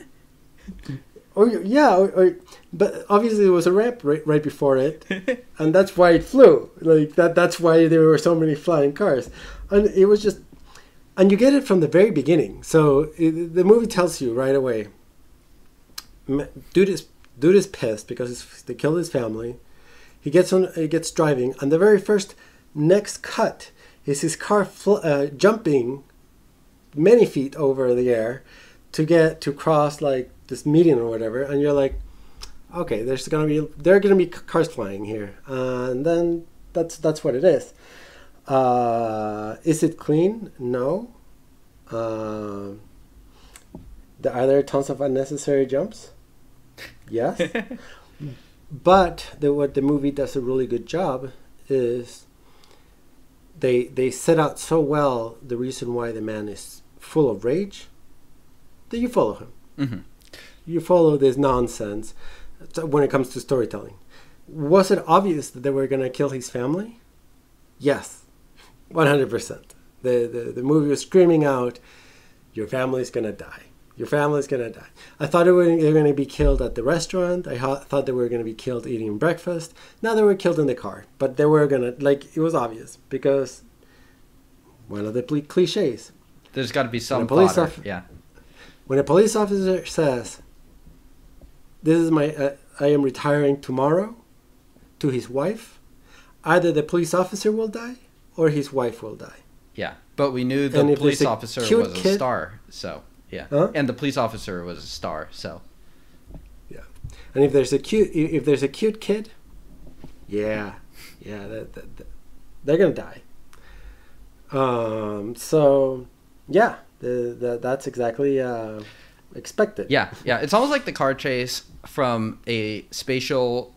Or yeah, or, or, but obviously there was a ramp right, right before it, and that's why it flew. Like that. That's why there were so many flying cars, and it was just, and you get it from the very beginning. So it, the movie tells you right away. Dude is dude is pissed because they killed his family. He gets on. He gets driving, and the very first next cut is his car fl- uh, jumping many feet over the air to get to cross like this median or whatever, and you're like, okay, there's gonna be there are gonna be cars flying here, and then that's that's what it is. Uh, is it clean? No. Uh, the- are there tons of unnecessary jumps? Yes. but the, what the movie does a really good job is they they set out so well the reason why the man is full of rage you follow him hmm you follow this nonsense when it comes to storytelling. Was it obvious that they were going to kill his family? Yes, 100%. The, the, the movie was screaming out, Your family's going to die. Your family's going to die. I thought they were, were going to be killed at the restaurant. I ho- thought they were going to be killed eating breakfast. Now they were killed in the car. But they were going to, like, it was obvious because one of the pl- cliches There's got to be some police fodder. off- Yeah. When a police officer says, "This is my, uh, I am retiring tomorrow," to his wife, either the police officer will die or his wife will die. Yeah, but we knew the police officer was a kid- star, so yeah, Huh? and the police officer was a star, so yeah. And if there's a cute if there's a cute kid, yeah, yeah, that, that, that- they're gonna die. Um. So, yeah, the, the, that's exactly uh, expected. yeah, yeah. It's almost like the car chase from a spatial,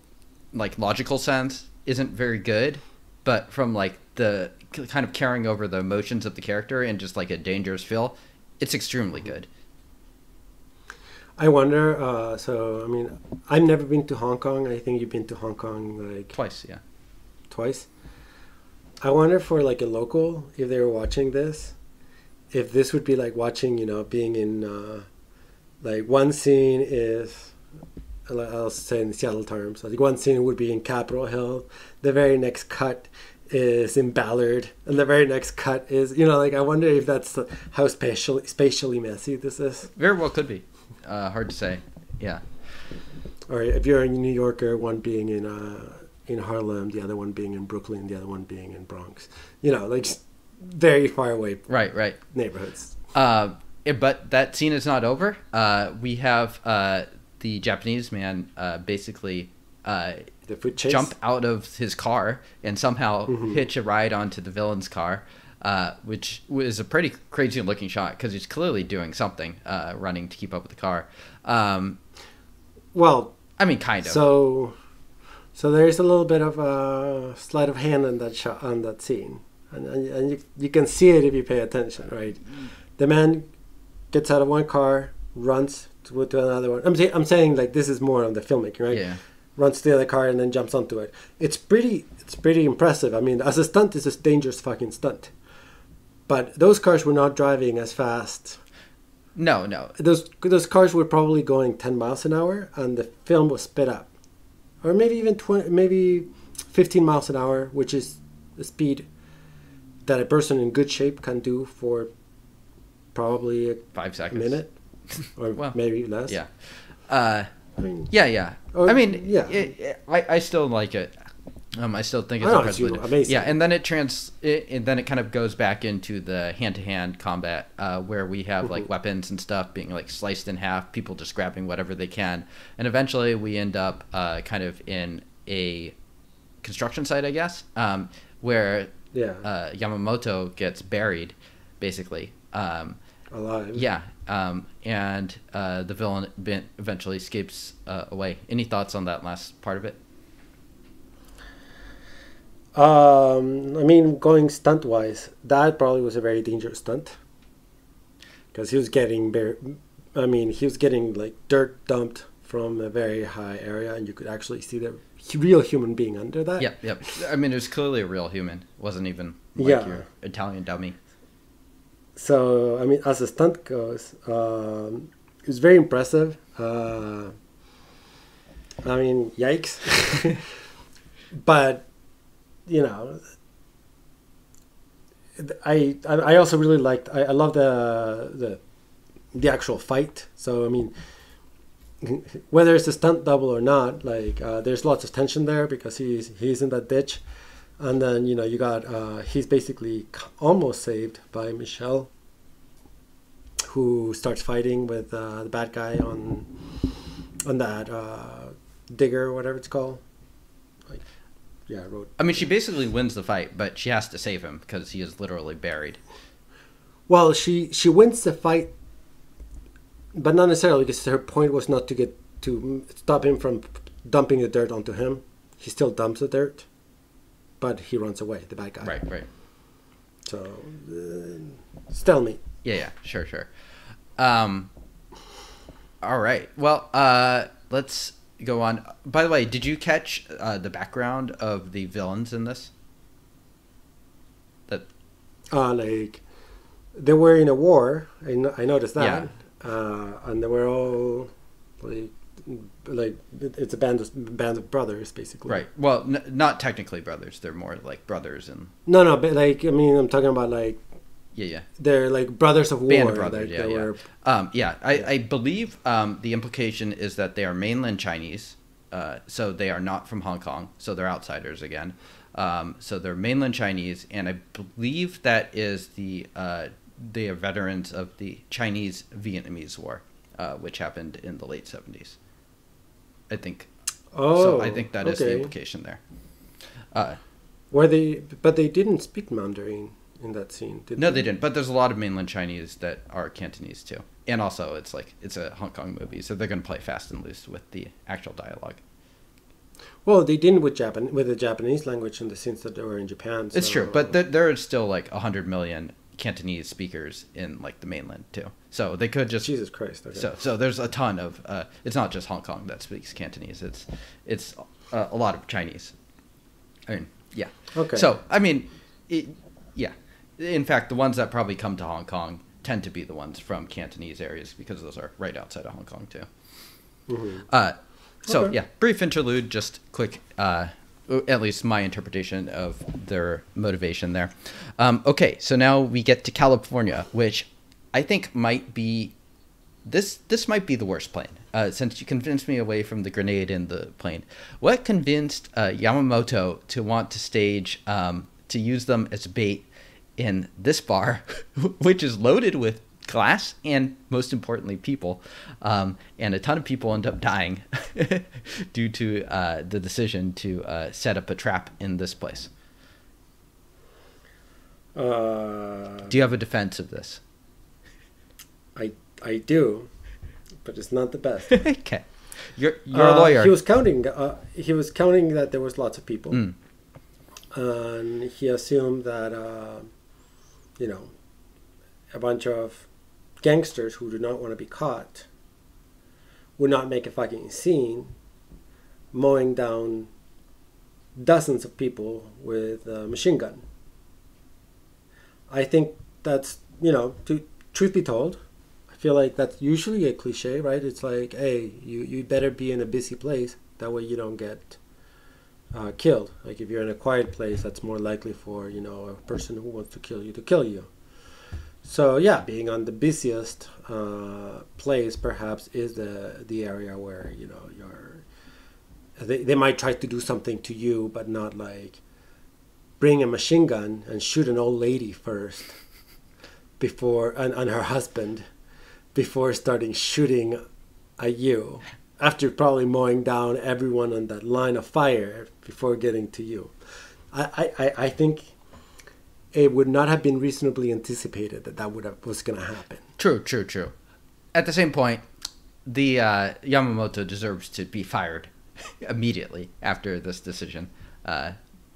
like logical sense, isn't very good, but from like the kind of carrying over the emotions of the character and just like a dangerous feel, it's extremely good. I wonder. Uh, so, I mean, I've never been to Hong Kong. I think you've been to Hong Kong like Twice, yeah. twice. I wonder for like a local if they were watching this, if this would be like watching, you know, being in uh, like one scene is I'll say in Seattle terms, like one scene would be in Capitol Hill, the very next cut is in Ballard, and the very next cut is you know like I wonder if that's how spatially spatially messy this is, Very well could be. Uh, hard to say. Yeah. or if you're a New Yorker, one being in uh, in Harlem, the other one being in Brooklyn, the other one being in Bronx, you know, like very far away Right. Right. neighborhoods. Uh, but that scene is not over. Uh, we have uh, the Japanese man uh, basically uh, The foot chase. jump out of his car and somehow Mhm. hitch a ride onto the villain's car, uh, which was a pretty crazy looking shot because he's clearly doing something, uh, running to keep up with the car. Um, Well, I mean, kind of. so so there's a little bit of a sleight of hand on that shot on that scene, and and, and you, you can see it if you pay attention, right? The man gets out of one car, runs to, to another one. I'm, say, I'm saying like this is more on the filmmaking, right? Yeah. Runs to the other car and then jumps onto it. It's pretty it's pretty impressive. I mean, as a stunt, it's a dangerous fucking stunt. But those cars were not driving as fast No, no. those those cars were probably going 10 miles an hour and the film was sped up or maybe even 20 maybe 15 miles an hour which is the speed that a person in good shape can do for probably a Five seconds. minute or Well, maybe less Yeah. Uh, I mean, yeah, yeah. Or- I mean, yeah. it, it- I, I still like it. Um, I still think it's I know, it's incredibly amazing. Yeah, and then it trans, it, and then it kind of goes back into the hand-to-hand combat uh, where we have like Mhm. weapons and stuff being like sliced in half, people just grabbing whatever they can, and eventually we end up uh, kind of in a construction site, I guess, um, where yeah uh, Yamamoto gets buried, basically. Um, alive yeah, um, and uh, the villain eventually escapes uh, away. Any thoughts on that last part of it? um i mean going stunt wise that probably was a very dangerous stunt because he was getting bur- I mean, he was getting like dirt dumped from a very high area, and you could actually see the real human being under that. Yep, yep. I mean, it was clearly a real human. It wasn't even like Yeah. your Italian dummy. So, I mean, as a stunt goes, um, it was very impressive. Uh, I mean, yikes. but, you know, I I I also really liked. I, I love the the the actual fight. So I mean, whether it's a stunt double or not, like uh, there's lots of tension there because he's he's in that ditch, and then you know you got uh, he's basically almost saved by Michelle, who starts fighting with uh, the bad guy on on that uh, digger or whatever it's called. Like, yeah, I wrote. I mean, she basically wins the fight, but she has to save him because he is literally buried. Well, she she wins the fight, but not necessarily because her point was not to get to stop him from dumping the dirt onto him. He still dumps the dirt, but he runs away. The bad guy. Right, right. So, uh, me. Yeah, yeah, sure, sure. Um, all right. Well, uh, let's go on. By the way, did you catch uh, the background of the villains in this? That Uh, like they were in a war. I, no- I noticed that. Uh, and they were all like like it's a band of band of brothers basically. right. Well, n- not technically brothers. They're more like brothers and No, no, but like I mean, I'm talking about like yeah, yeah. they're like brothers of war. Band of brothers. like, yeah, yeah. were- Um, yeah. I, I believe um, the implication is that they are mainland Chinese. Uh, so they are not from Hong Kong. So they're outsiders again. Um, so they're mainland Chinese, and I believe that is the uh, they are veterans of the Chinese Vietnamese War, uh, which happened in the late seventies. I think. Oh, so I think that is the implication there. Uh, Were they? But they didn't speak Mandarin in that scene. Did no, they didn't. But there's a lot of mainland Chinese that are Cantonese too, and also it's like it's a Hong Kong movie, so they're going to play fast and loose with the actual dialogue. Well, they didn't with Japan with the Japanese language in the sense that they were in Japan. It's true, but there, there are still like hundred million Cantonese speakers in like the mainland too, so they could just Jesus Christ. Okay. so so there's a ton of. Uh, it's not just Hong Kong that speaks Cantonese. It's it's uh, a lot of Chinese. I mean, yeah. Okay. So I mean, it, yeah. In fact, the ones that probably come to Hong Kong tend to be the ones from Cantonese areas because those are right outside of Hong Kong too. Mhm. Uh, so Okay. yeah, brief interlude, just quick. Uh, at least my interpretation of their motivation there. Um, okay, so now we get to California, which I think might be this. This might be the worst plane. Uh, since you convinced me away from the grenade in the plane, what convinced uh, Yamamoto to want to stage um, to use them as bait in this bar, which is loaded with glass and most importantly people um, and a ton of people end up dying due to uh, the decision to uh, set up a trap in this place Uh, do you have a defense of this I I do, but it's not the best. okay you're, you're a Uh, lawyer He was counting. Uh, he was counting that there was lots of people, Mm. and he assumed that uh, you know a bunch of gangsters who do not want to be caught would not make a fucking scene, mowing down dozens of people with a machine gun. I think that's you know to truth be told. I feel like that's usually a cliche, right? It's like, hey, you, you better be in a busy place. That way you don't get uh, killed. Like if you're in a quiet place, that's more likely for, you know, a person who wants to kill you to kill you. So yeah, being on the busiest uh, place perhaps is the the area where, you know, you're they, they might try to do something to you, but not like bring a machine gun and shoot an old lady first before and, and her husband before starting shooting at you after probably mowing down everyone on that line of fire before getting to you. I i, I- I think it would not have been reasonably anticipated that that would have was going to happen true true true at the same point the uh, yamamoto deserves to be fired immediately after this decision uh,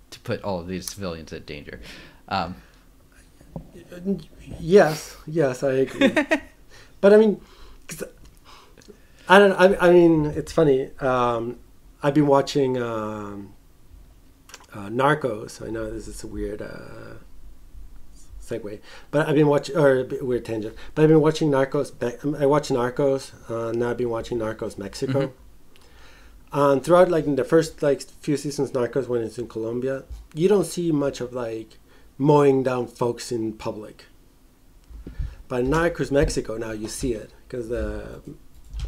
to put all of these civilians at danger um, yes yes i agree but i mean I don't. I, I mean, it's funny. Um, I've been watching um, uh, Narcos. I know this is a weird uh, segue, but I've been watching or weird tangent. But I've been watching Narcos. I watched Narcos. Uh, now I've been watching Narcos Mexico. Mhm. And throughout, like in the first like few seasons, Narcos when it's in Colombia, you don't see much of like mowing down folks in public. But in Narcos Mexico, now you see it because the,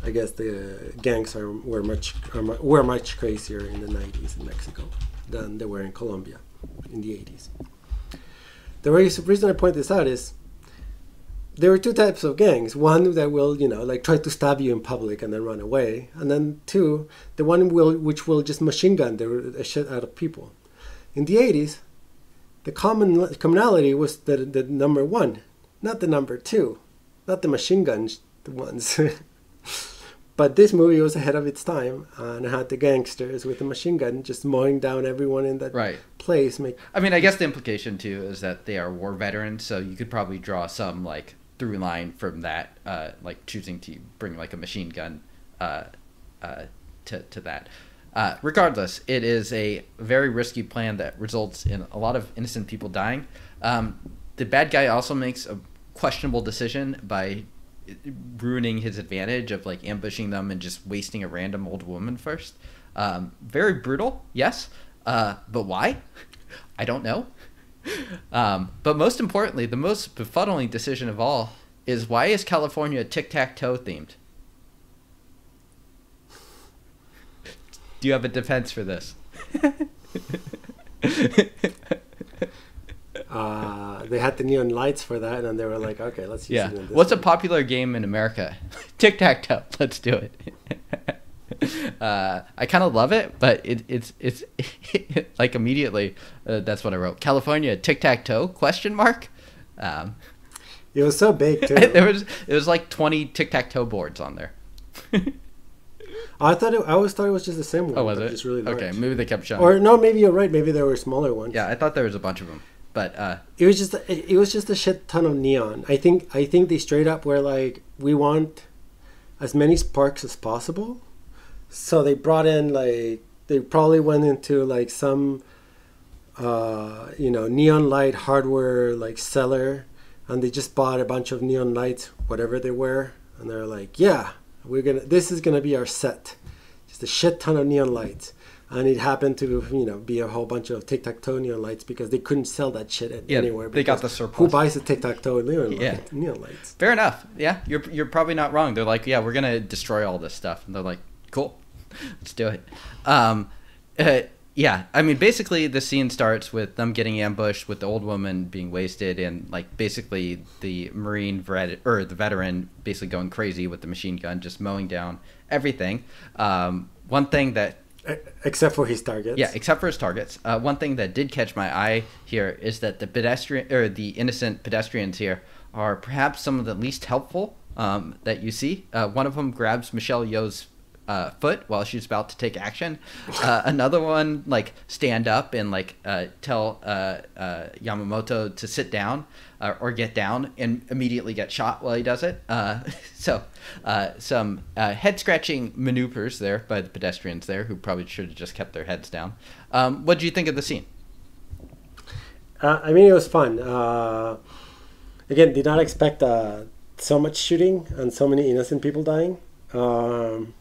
I guess the gangs are were much are, were much crazier in the '90s in Mexico than they were in Colombia in the '80s. The reason I point this out is there are two types of gangs. One that will, you know, like try to stab you in public and then run away, and then two, the one will which will just machine gun the, shit out of people. In the '80s, the common commonality was the the number one, not the number two, not the machine the ones. but this movie was ahead of its time and it had the gangsters with the machine gun just mowing down everyone in that Right. place. Make I mean, I guess the implication too is that they are war veterans, so you could probably draw some like through line from that, uh, like choosing to bring like a machine gun uh, uh, to to that. Uh, regardless, it is a very risky plan that results in a lot of innocent people dying. Um, the bad guy also makes a questionable decision by ruining his advantage of like ambushing them and just wasting a random old woman first. Um, very brutal, yes, uh, but why? I don't know. Um, but most importantly, the most befuddling decision of all is why is California tic tac toe themed? Do you have a defense for this? uh, they had the neon lights for that, and they were like, okay, let's use yeah. it. What's a popular game in America? tic tac toe. Let's do it. uh, I kind of love it, but it, it's it's like immediately uh, that's what I wrote. California tic tac toe question mark. Um, It was so big too. there was it was like twenty tic tac toe boards on there. I thought it, I always thought it was just the same one. Oh, was it? Just really large. okay, maybe they kept showing. Or no, maybe you're right. Maybe there were smaller ones. yeah, I thought there was a bunch of them, but uh, It was just it, was just a shit ton of neon. I think I think they straight up were like, we want as many sparks as possible. So they brought in like they probably went into like some uh, you know neon light hardware like seller, and they just bought a bunch of neon lights, whatever they were, and they're like, yeah, we're gonna this is gonna be our set, just a shit ton of neon lights. And it happened to, you know, be a whole bunch of tic tac toe neon lights because they couldn't sell that shit Yeah, anywhere. they got the surplus. Who buys a tic tac toe neon, Yeah. light, neon lights? fair enough. Yeah, you're you're probably not wrong. They're like, yeah, we're gonna destroy all this stuff, and they're like, cool, let's do it. Um, uh, yeah, I mean, basically, the scene starts with them getting ambushed, with the old woman being wasted, and like basically the marine vet or the veteran basically going crazy with the machine gun, just mowing down everything. Um, one thing that Except for his targets. yeah, except for his targets. Uh, one thing that did catch my eye here is that the pedestrian or the innocent pedestrians here are perhaps some of the least helpful um, that you see. Uh, one of them grabs Michelle Yeoh's uh, foot while she's about to take action. Uh, another one like stand up and like uh, tell uh, uh, Yamamoto to sit down uh, or get down and immediately get shot while he does it. So some head scratching maneuvers there by the pedestrians there who probably should have just kept their heads down. Um, what do you think of the scene? I mean, it was fun. Again, did not expect so much shooting and so many innocent people dying. Um,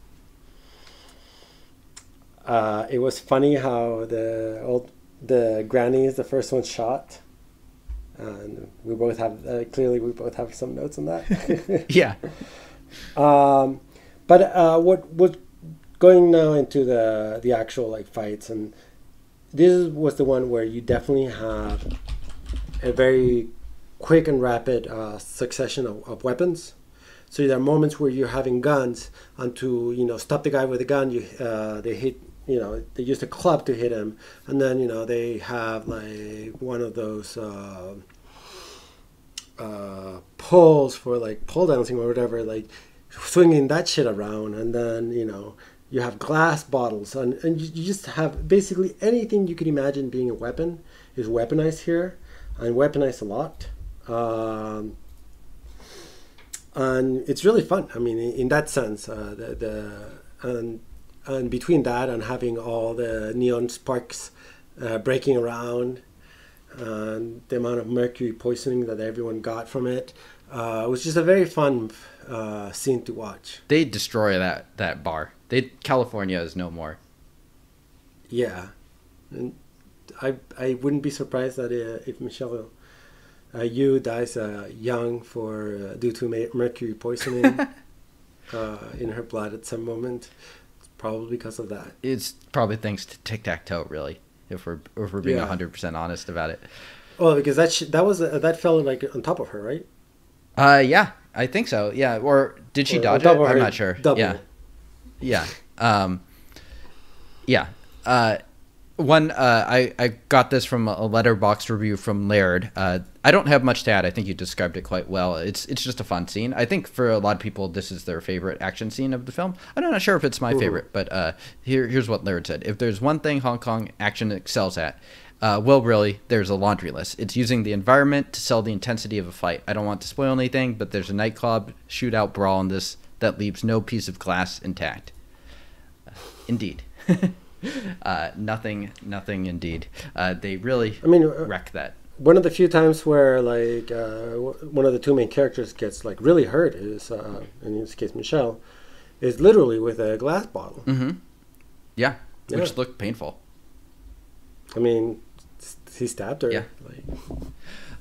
uh, it was funny how the old the granny is the first one shot, and we both have uh, clearly we both have some notes on that. Yeah. Um, but uh, what what going now into the the actual like fights and this was the one where you definitely have a very quick and rapid uh, succession of, of weapons. So there are moments where you're having guns, and to you know stop the guy with a gun, you uh, they hit you know they use a club to hit him, and then you know they have like one of those. Uh, uh, poles for like pole dancing or whatever, like swinging that shit around, and then you know you have glass bottles, and and you, just have basically anything you could imagine being a weapon is weaponized here, and weaponized a lot. Um, and it's really fun. I mean, in, in that sense, uh, the, the and and between that and having all the neon sparks uh, breaking around, and the amount of mercury poisoning that everyone got from it, uh, it was just a very fun uh, scene to watch. They destroy that that bar. They California is no more. Yeah, and I I wouldn't be surprised that uh, if Michelle uh, Yeoh dies uh, young for uh, due to ma- mercury poisoning uh, in her blood at some moment. Probably because of that. It's probably thanks to tic tac toe, really. If we're if we're being Yeah. hundred percent honest about it. Well, because that sh- that was uh, that fell like on top of her, right? Uh, yeah, I think so. Yeah, or did she Or dodge it? I'm not sure. double. Yeah, yeah, um, yeah. Uh, one, uh, I I got this from a Letterboxd review from Laird. Uh, I don't have much to add. I think you described it quite well. It's it's just a fun scene. I think for a lot of people, this is their favorite action scene of the film. I'm not sure if it's my Ooh. favorite, but uh, here here's what Laird said. If there's one thing Hong Kong action excels at. Uh, well, really, there's a laundry list. It's using the environment to sell the intensity of a fight. I don't want to spoil anything, but there's a nightclub shootout brawl in this that leaves no piece of glass intact. Indeed. uh, nothing, nothing indeed. Uh, they really I mean, uh, wreck that. one of the few times where like uh, one of the two main characters gets like really hurt is uh, in this case Michelle is literally with a glass bottle. Mm-hmm. Yeah, which looked painful. I mean, he stabbed her. Yeah. Like,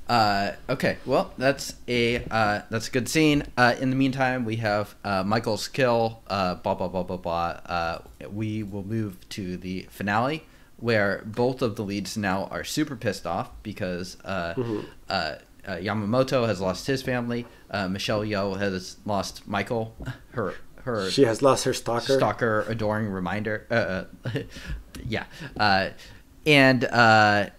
Uh, okay, well, that's a uh, that's a good scene. Uh, in the meantime, we have uh, Michael's kill. Uh, blah blah blah blah blah. Uh, we will move to the finale, where both of the leads now are super pissed off because uh, Mhm. uh, uh, Yamamoto has lost his family. Uh, Michelle Yeoh has lost Michael, her her she has lost her stalker. stalker adoring reminder uh, uh, yeah uh, and uh,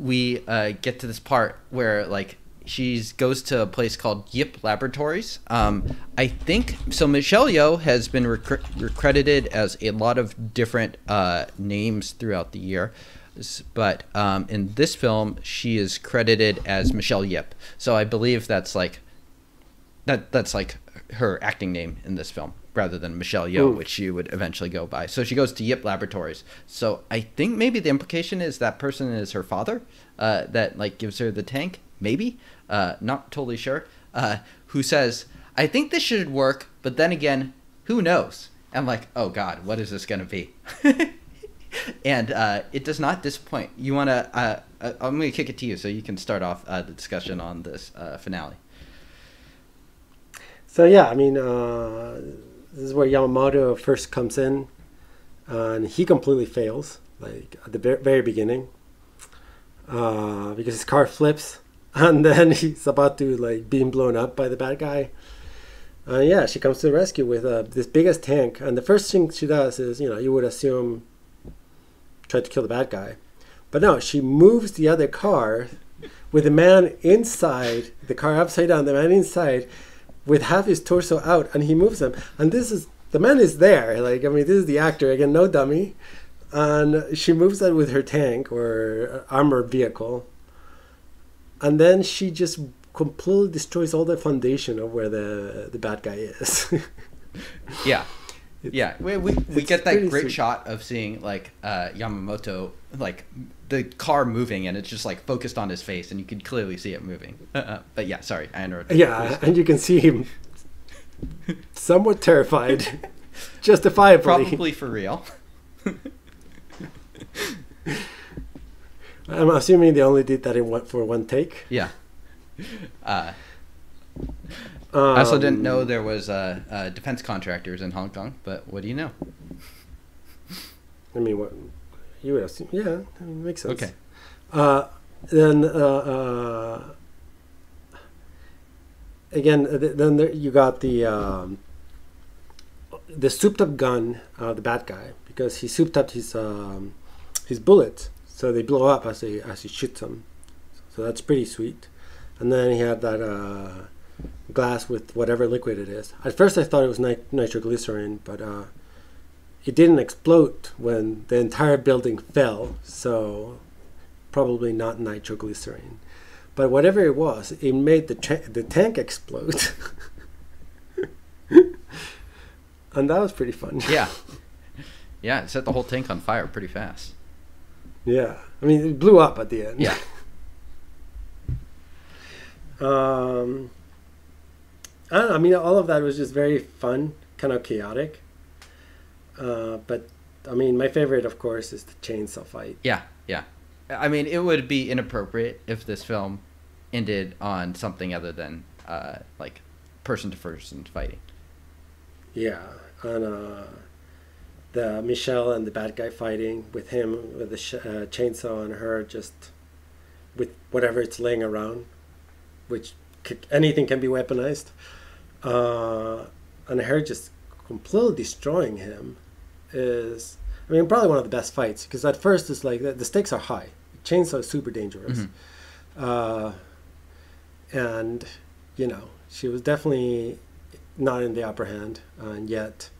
we uh, get to this part where like she goes to a place called Yip Laboratories. Um, I think so. Michelle Yeoh has been rec- credited as a lot of different uh, names throughout the year, but um, in this film she is credited as Michelle Yip. So I believe that's like that that's like her acting name in this film rather than Michelle Yeoh, which she would eventually go by. So she goes to Yip Laboratories. So I think maybe the implication is that person is her father, uh, that like gives her the tank. Maybe, uh, not totally sure. Uh, who says, "I think this should work," but then again, who knows? I'm like, oh god, what is this gonna be? and uh, it does not disappoint. You wanna? Uh, uh, I'm gonna kick it to you so you can start off uh, the discussion on this uh, finale. So yeah, I mean, uh, this is where Yamamoto first comes in, and he completely fails, like at the very beginning, uh, because his car flips, and then he's about to like being blown up by the bad guy. Uh, yeah, she comes to the rescue with uh, this biggest tank, and the first thing she does is, you know, you would assume try to kill the bad guy, but no, she moves the other car with the man inside the car upside down, the man inside with half his torso out and he moves them. and this is the man is there like i mean this is the actor again no dummy and she moves that with her tank or armored vehicle and then she just completely destroys all the foundation of where the the bad guy is Yeah. Yeah, we, we, we get that great sweet. shot of seeing like uh, Yamamoto like the car moving and it's just like focused on his face and you can clearly see it moving. Uh, but yeah, sorry, I interrupted. yeah and you can see him somewhat terrified justifiably Probably for real. i'm assuming they only did that in one, for one take Yeah. Uh, I also didn't Um, know there was uh, uh, defense contractors in Hong Kong, but what do you know? I mean, what you would assume? Yeah, I mean, makes sense. Okay. Uh, then uh, uh, again, uh, th- then there, you got the um, the souped up gun, uh, the bad guy, because he souped up his um, his bullets, so they blow up as he as he shoots them. So that's pretty sweet. And then he had that uh, glass with whatever liquid it is. At first, I thought it was nit- nitroglycerin, but uh, it didn't explode when the entire building fell, so probably not nitroglycerin. But whatever it was, it made the the tank explode. and that was pretty fun. Yeah. Yeah, it set the whole tank on fire pretty fast. yeah. I mean, it blew up at the end. Yeah. Um, I don't know. I mean, all of that was just very fun, kind of chaotic. Uh, but I mean, my favorite, of course, is the chainsaw fight. Yeah, yeah. I mean, it would be inappropriate if this film ended on something other than uh, like person to person fighting. Yeah, and uh, the Michelle and the bad guy fighting with him with the sh- uh, chainsaw and her just with whatever it's laying around, which c- anything can be weaponized, uh, and her just completely destroying him is. I mean, probably one of the best fights because at first it's like the, the stakes are high. Chainsaw is super dangerous, Mhm. uh, and you know she was definitely not in the upper hand, and yet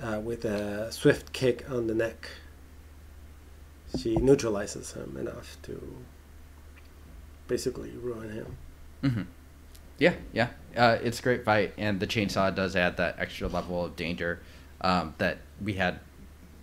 uh, with a swift kick on the neck, she neutralizes him enough to basically ruin him. hmm Yeah, yeah. Uh, it's a great fight, and the chainsaw does add that extra level of danger um, that we had.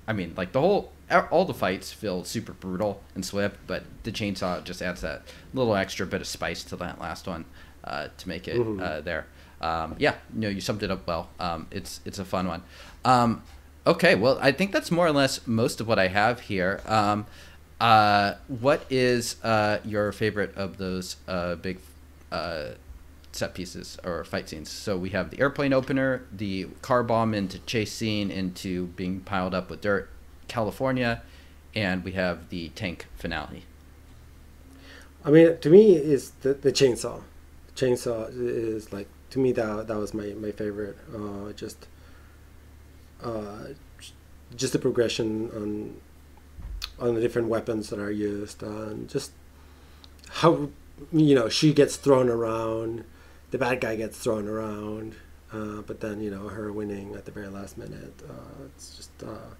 I mean, like the whole, all the fights feel super brutal and swift, but the chainsaw just adds that little extra bit of spice to that last one uh, to make it Mhm. uh, there. Um, yeah, no, you summed it up well. Um, it's it's a fun one. Um, okay, well, I think that's more or less most of what I have here. Um, uh, what is uh, your favorite of those uh, big uh, set pieces or fight scenes? So we have the airplane opener, the car bomb into chase scene into being piled up with dirt, California, and we have the tank finale. I mean, to me, is the, the chainsaw. Chainsaw is like to me that that was my my favorite. Uh, just, uh, just the progression on on the different weapons that are used, and just how you know she gets thrown around, the bad guy gets thrown around, uh, but then you know her winning at the very last minute. Uh, it's just uh,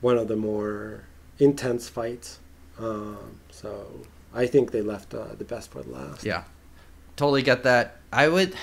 one of the more intense fights. Um, so I think they left uh, the best for the last. Yeah, totally get that. I would,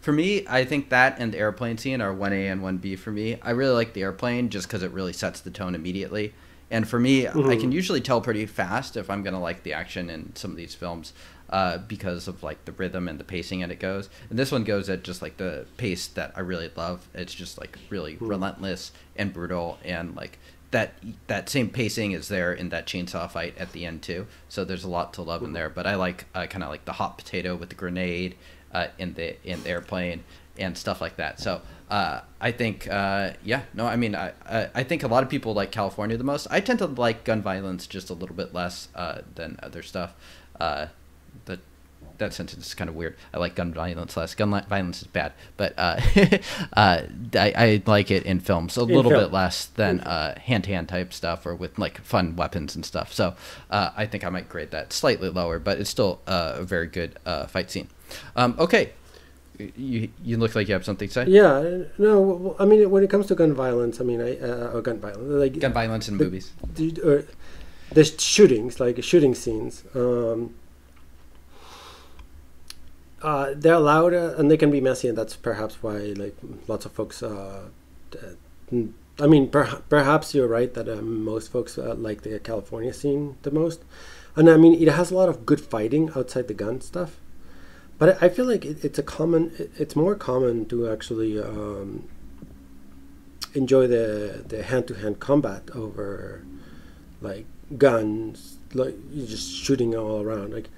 for me, I think that and the airplane scene are one A and one B for me. I really like the airplane just because it really sets the tone immediately. And for me, I Mhm. can usually tell pretty fast if I'm gonna like the action in some of these films, uh, because of like the rhythm and the pacing and it goes. And this one goes at just like the pace that I really love. It's just like really Hmm. relentless and brutal and like that that same pacing is there in that chainsaw fight at the end too. So there's a lot to love in there. But I like uh, kind of like the hot potato with the grenade uh, in the in the airplane and stuff like that. So uh, I think uh, yeah, no, I mean I, I I think a lot of people like California the most. I tend to like gun violence just a little bit less uh, than other stuff. That sentence is kind of weird. I like gun violence less. Gun li- violence is bad, but uh, uh, I, I like it in films a little film. bit less than uh, hand-to-hand type stuff or with like fun weapons and stuff. So uh, I think I might grade that slightly lower, but it's still uh, a very good uh, fight scene. Um, okay, you you look like you have something to say. Yeah, no. I mean, when it comes to gun violence, I mean, I uh, or gun violence, like Gun violence in the- movies. the, or the shootings, like shooting scenes. Um, uh, they're loud uh, and they can be messy, and that's perhaps why, like, lots of folks. Uh, uh, I mean, per- perhaps you're right that um, most folks uh, like the California scene the most, and I mean, it has a lot of good fighting outside the gun stuff. But I feel like it, it's a common. it- It's more common to actually um, enjoy the the hand to hand combat over like guns, like just shooting all around. Like,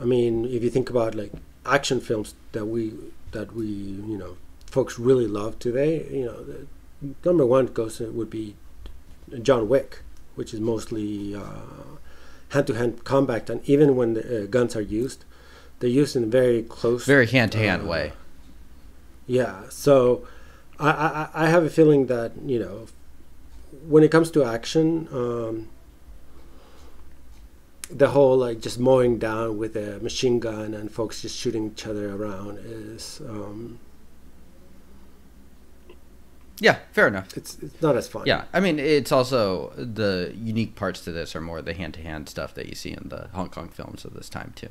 I mean, if you think about like action films that we that we you know folks really love today, you know, the, number one goes to, would be John Wick, which is mostly hand to hand combat, and even when the uh, guns are used, they're used in a very close, Very hand-to-hand uh, way. yeah. So I, I, I have a feeling that, you know, when it comes to action, um, the whole like just mowing down with a machine gun and folks just shooting each other around is um, Yeah, fair enough. it's it's not as fun. Yeah, I mean, it's also the unique parts to this are more the hand-to-hand stuff that you see in the Hong Kong films of this time too.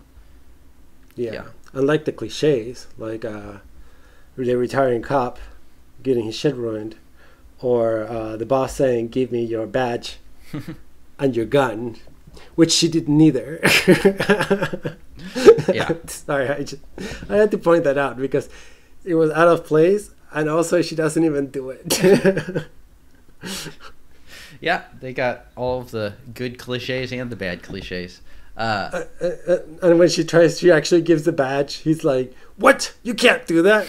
yeah. yeah. Unlike the cliches, like uh, the retiring cop getting his shit ruined, or uh, the boss saying, "Give me your badge and your gun," which she did neither. Yeah. Sorry, I just I had to point that out because it was out of place, and also she doesn't even do it. Yeah, they got all of the good cliches and the bad cliches. Uh, Uh, and when she tries, she actually gives the badge. He's like, "What? You can't do that."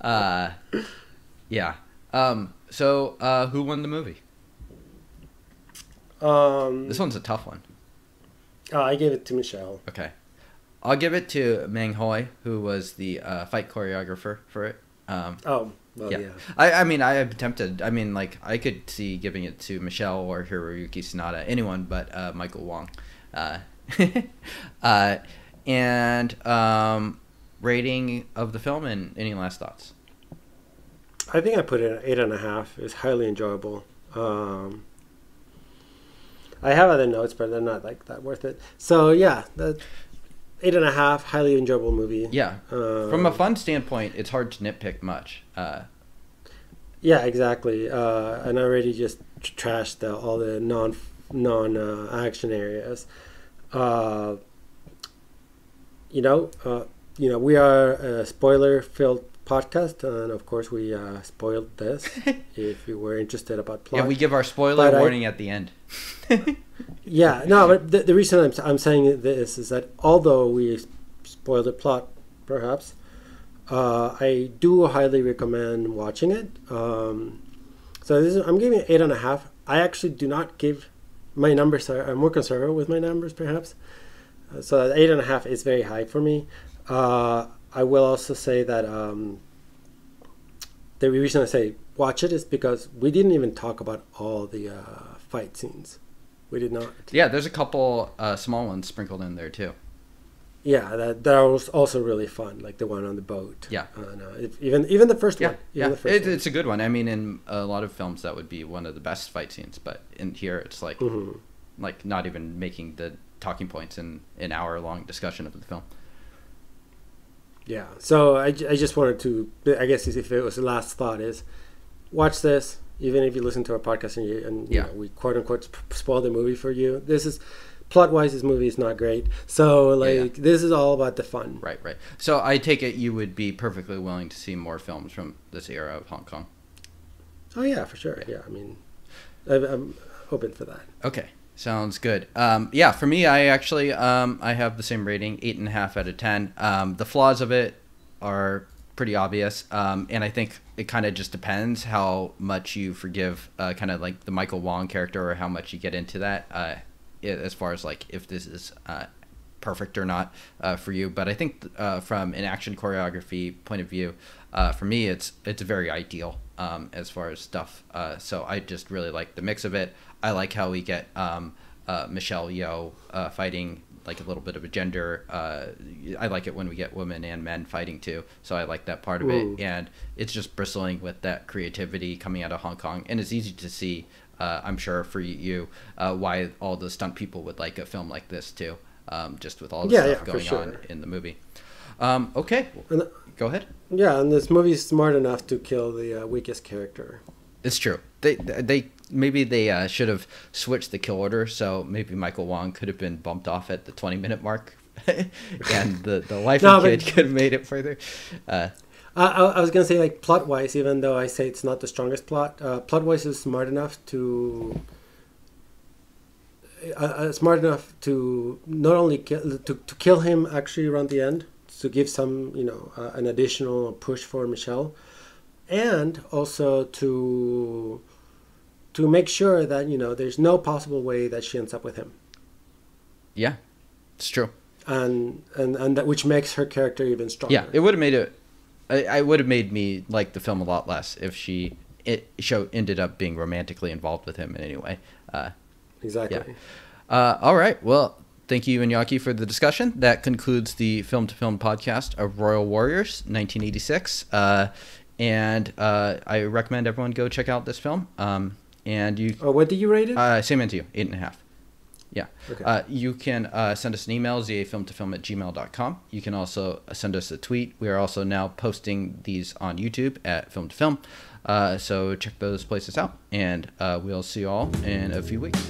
uh, yeah. Um, so, uh, who won the movie? Um, This one's a tough one. oh, I gave it to Michelle. Okay. I'll give it to Mang Hoi, who was the uh, fight choreographer for it. Um, Oh, well, yeah. yeah. I, I mean, I am tempted. I mean, like, I could see giving it to Michelle or Hiroyuki Sanada, anyone but uh, Michael Wong. Uh, uh, and um, rating of the film and any last thoughts? I think I put it at eight and a half. It's highly enjoyable. Um, I have other notes, but they're not like that worth it. So yeah, that eight and a half, highly enjoyable movie. Yeah. Um, From a fun standpoint, it's hard to nitpick much. Uh, Yeah, exactly. Uh, and I already just trashed the, all the non non uh, action areas. Uh, you know, uh, you know, we are a spoiler filled podcast, and of course, we uh, spoiled this. if you were interested about plot, yeah, we give our spoiler But I- warning at the end. Yeah, no, but the, the reason I'm, I'm saying this is that although we spoil the plot, perhaps, uh, I do highly recommend watching it. Um, so this is, I'm giving it eight and a half. I actually do not give my numbers. Are, I'm more conservative with my numbers, perhaps. Uh, so eight and a half is very high for me. Uh, I will also say that um, the reason I say watch it is because we didn't even talk about all the uh, fight scenes. We did not. Yeah, there's a couple uh, small ones sprinkled in there too. Yeah, that that was also really fun, like the one on the boat. Yeah. uh, even even the first Yeah, one. yeah, Even the first it, one. it's a good one. I mean, in a lot of films, that would be one of the best fight scenes, but in here, it's like Mhm. like not even making the talking points in an hour long discussion of the film. Yeah. So I, I just wanted to. I guess if it was the last thought is, watch this. Even if you listen to our podcast and, you, and you Yeah. know, we quote unquote spoil the movie for you, this is plot wise. This movie is not great. So like Yeah, yeah. this is all about the fun. Right, right. So I take it you would be perfectly willing to see more films from this era of Hong Kong. Oh yeah, for sure. Yeah, I mean, I, I'm hoping for that. Okay, sounds good. Um, yeah, for me, I actually um, I have the same rating, eight and a half out of ten. Um, the flaws of it are pretty obvious, um, and I think it kind of just depends how much you forgive, uh, kind of like the Michael Wong character, or how much you get into that, uh, as far as like if this is. Uh, perfect or not uh, for you but i think uh, from an action choreography point of view uh, for me it's it's very ideal um, as far as stuff uh, so i just really like the mix of it i like how we get um, uh, michelle yeoh uh, fighting like a little bit of a gender uh, i like it when we get women and men fighting too so i like that part of Ooh. it and it's just bristling with that creativity coming out of hong kong and it's easy to see uh, i'm sure for you uh, why all the stunt people would like a film like this too um, just with all the Yeah, stuff yeah, going sure. on in the movie. Um, okay, And go ahead. yeah, and this movie's smart enough to kill the uh, weakest character. It's true. They they maybe they uh, should have switched the kill order, so maybe Michael Wong could have been bumped off at the twenty minute mark, and the the wife No, kid could have made it further. Uh, I, I, I was gonna say like plot wise, even though I say it's not the strongest plot, uh, plot wise is smart enough to uh, uh, smart enough to not only kill, to to kill him actually around the end to give some you know uh, an additional push for Michelle, and also to to make sure that you know there's no possible way that she ends up with him, yeah, it's true. and and and that which makes her character even stronger. Yeah, it would have made it. I, I would have made me like the film a lot less if she it show ended up being romantically involved with him in any way. Uh, exactly. Yeah. Uh, all right. Well, thank you, Iñaki, for the discussion. That concludes the film to film podcast of Royal Warriors 1986. Uh, and uh, I recommend everyone go check out this film. Um, and you, Oh, what did you rate it? uh, same as you, eight and a half. Yeah. Okay. Uh, you can uh, send us an email, zafilm2film at gmail.com. You can also send us a tweet. We are also now posting these on YouTube at Film to Film. Uh, so check those places out, and uh, we'll see you all in a few weeks.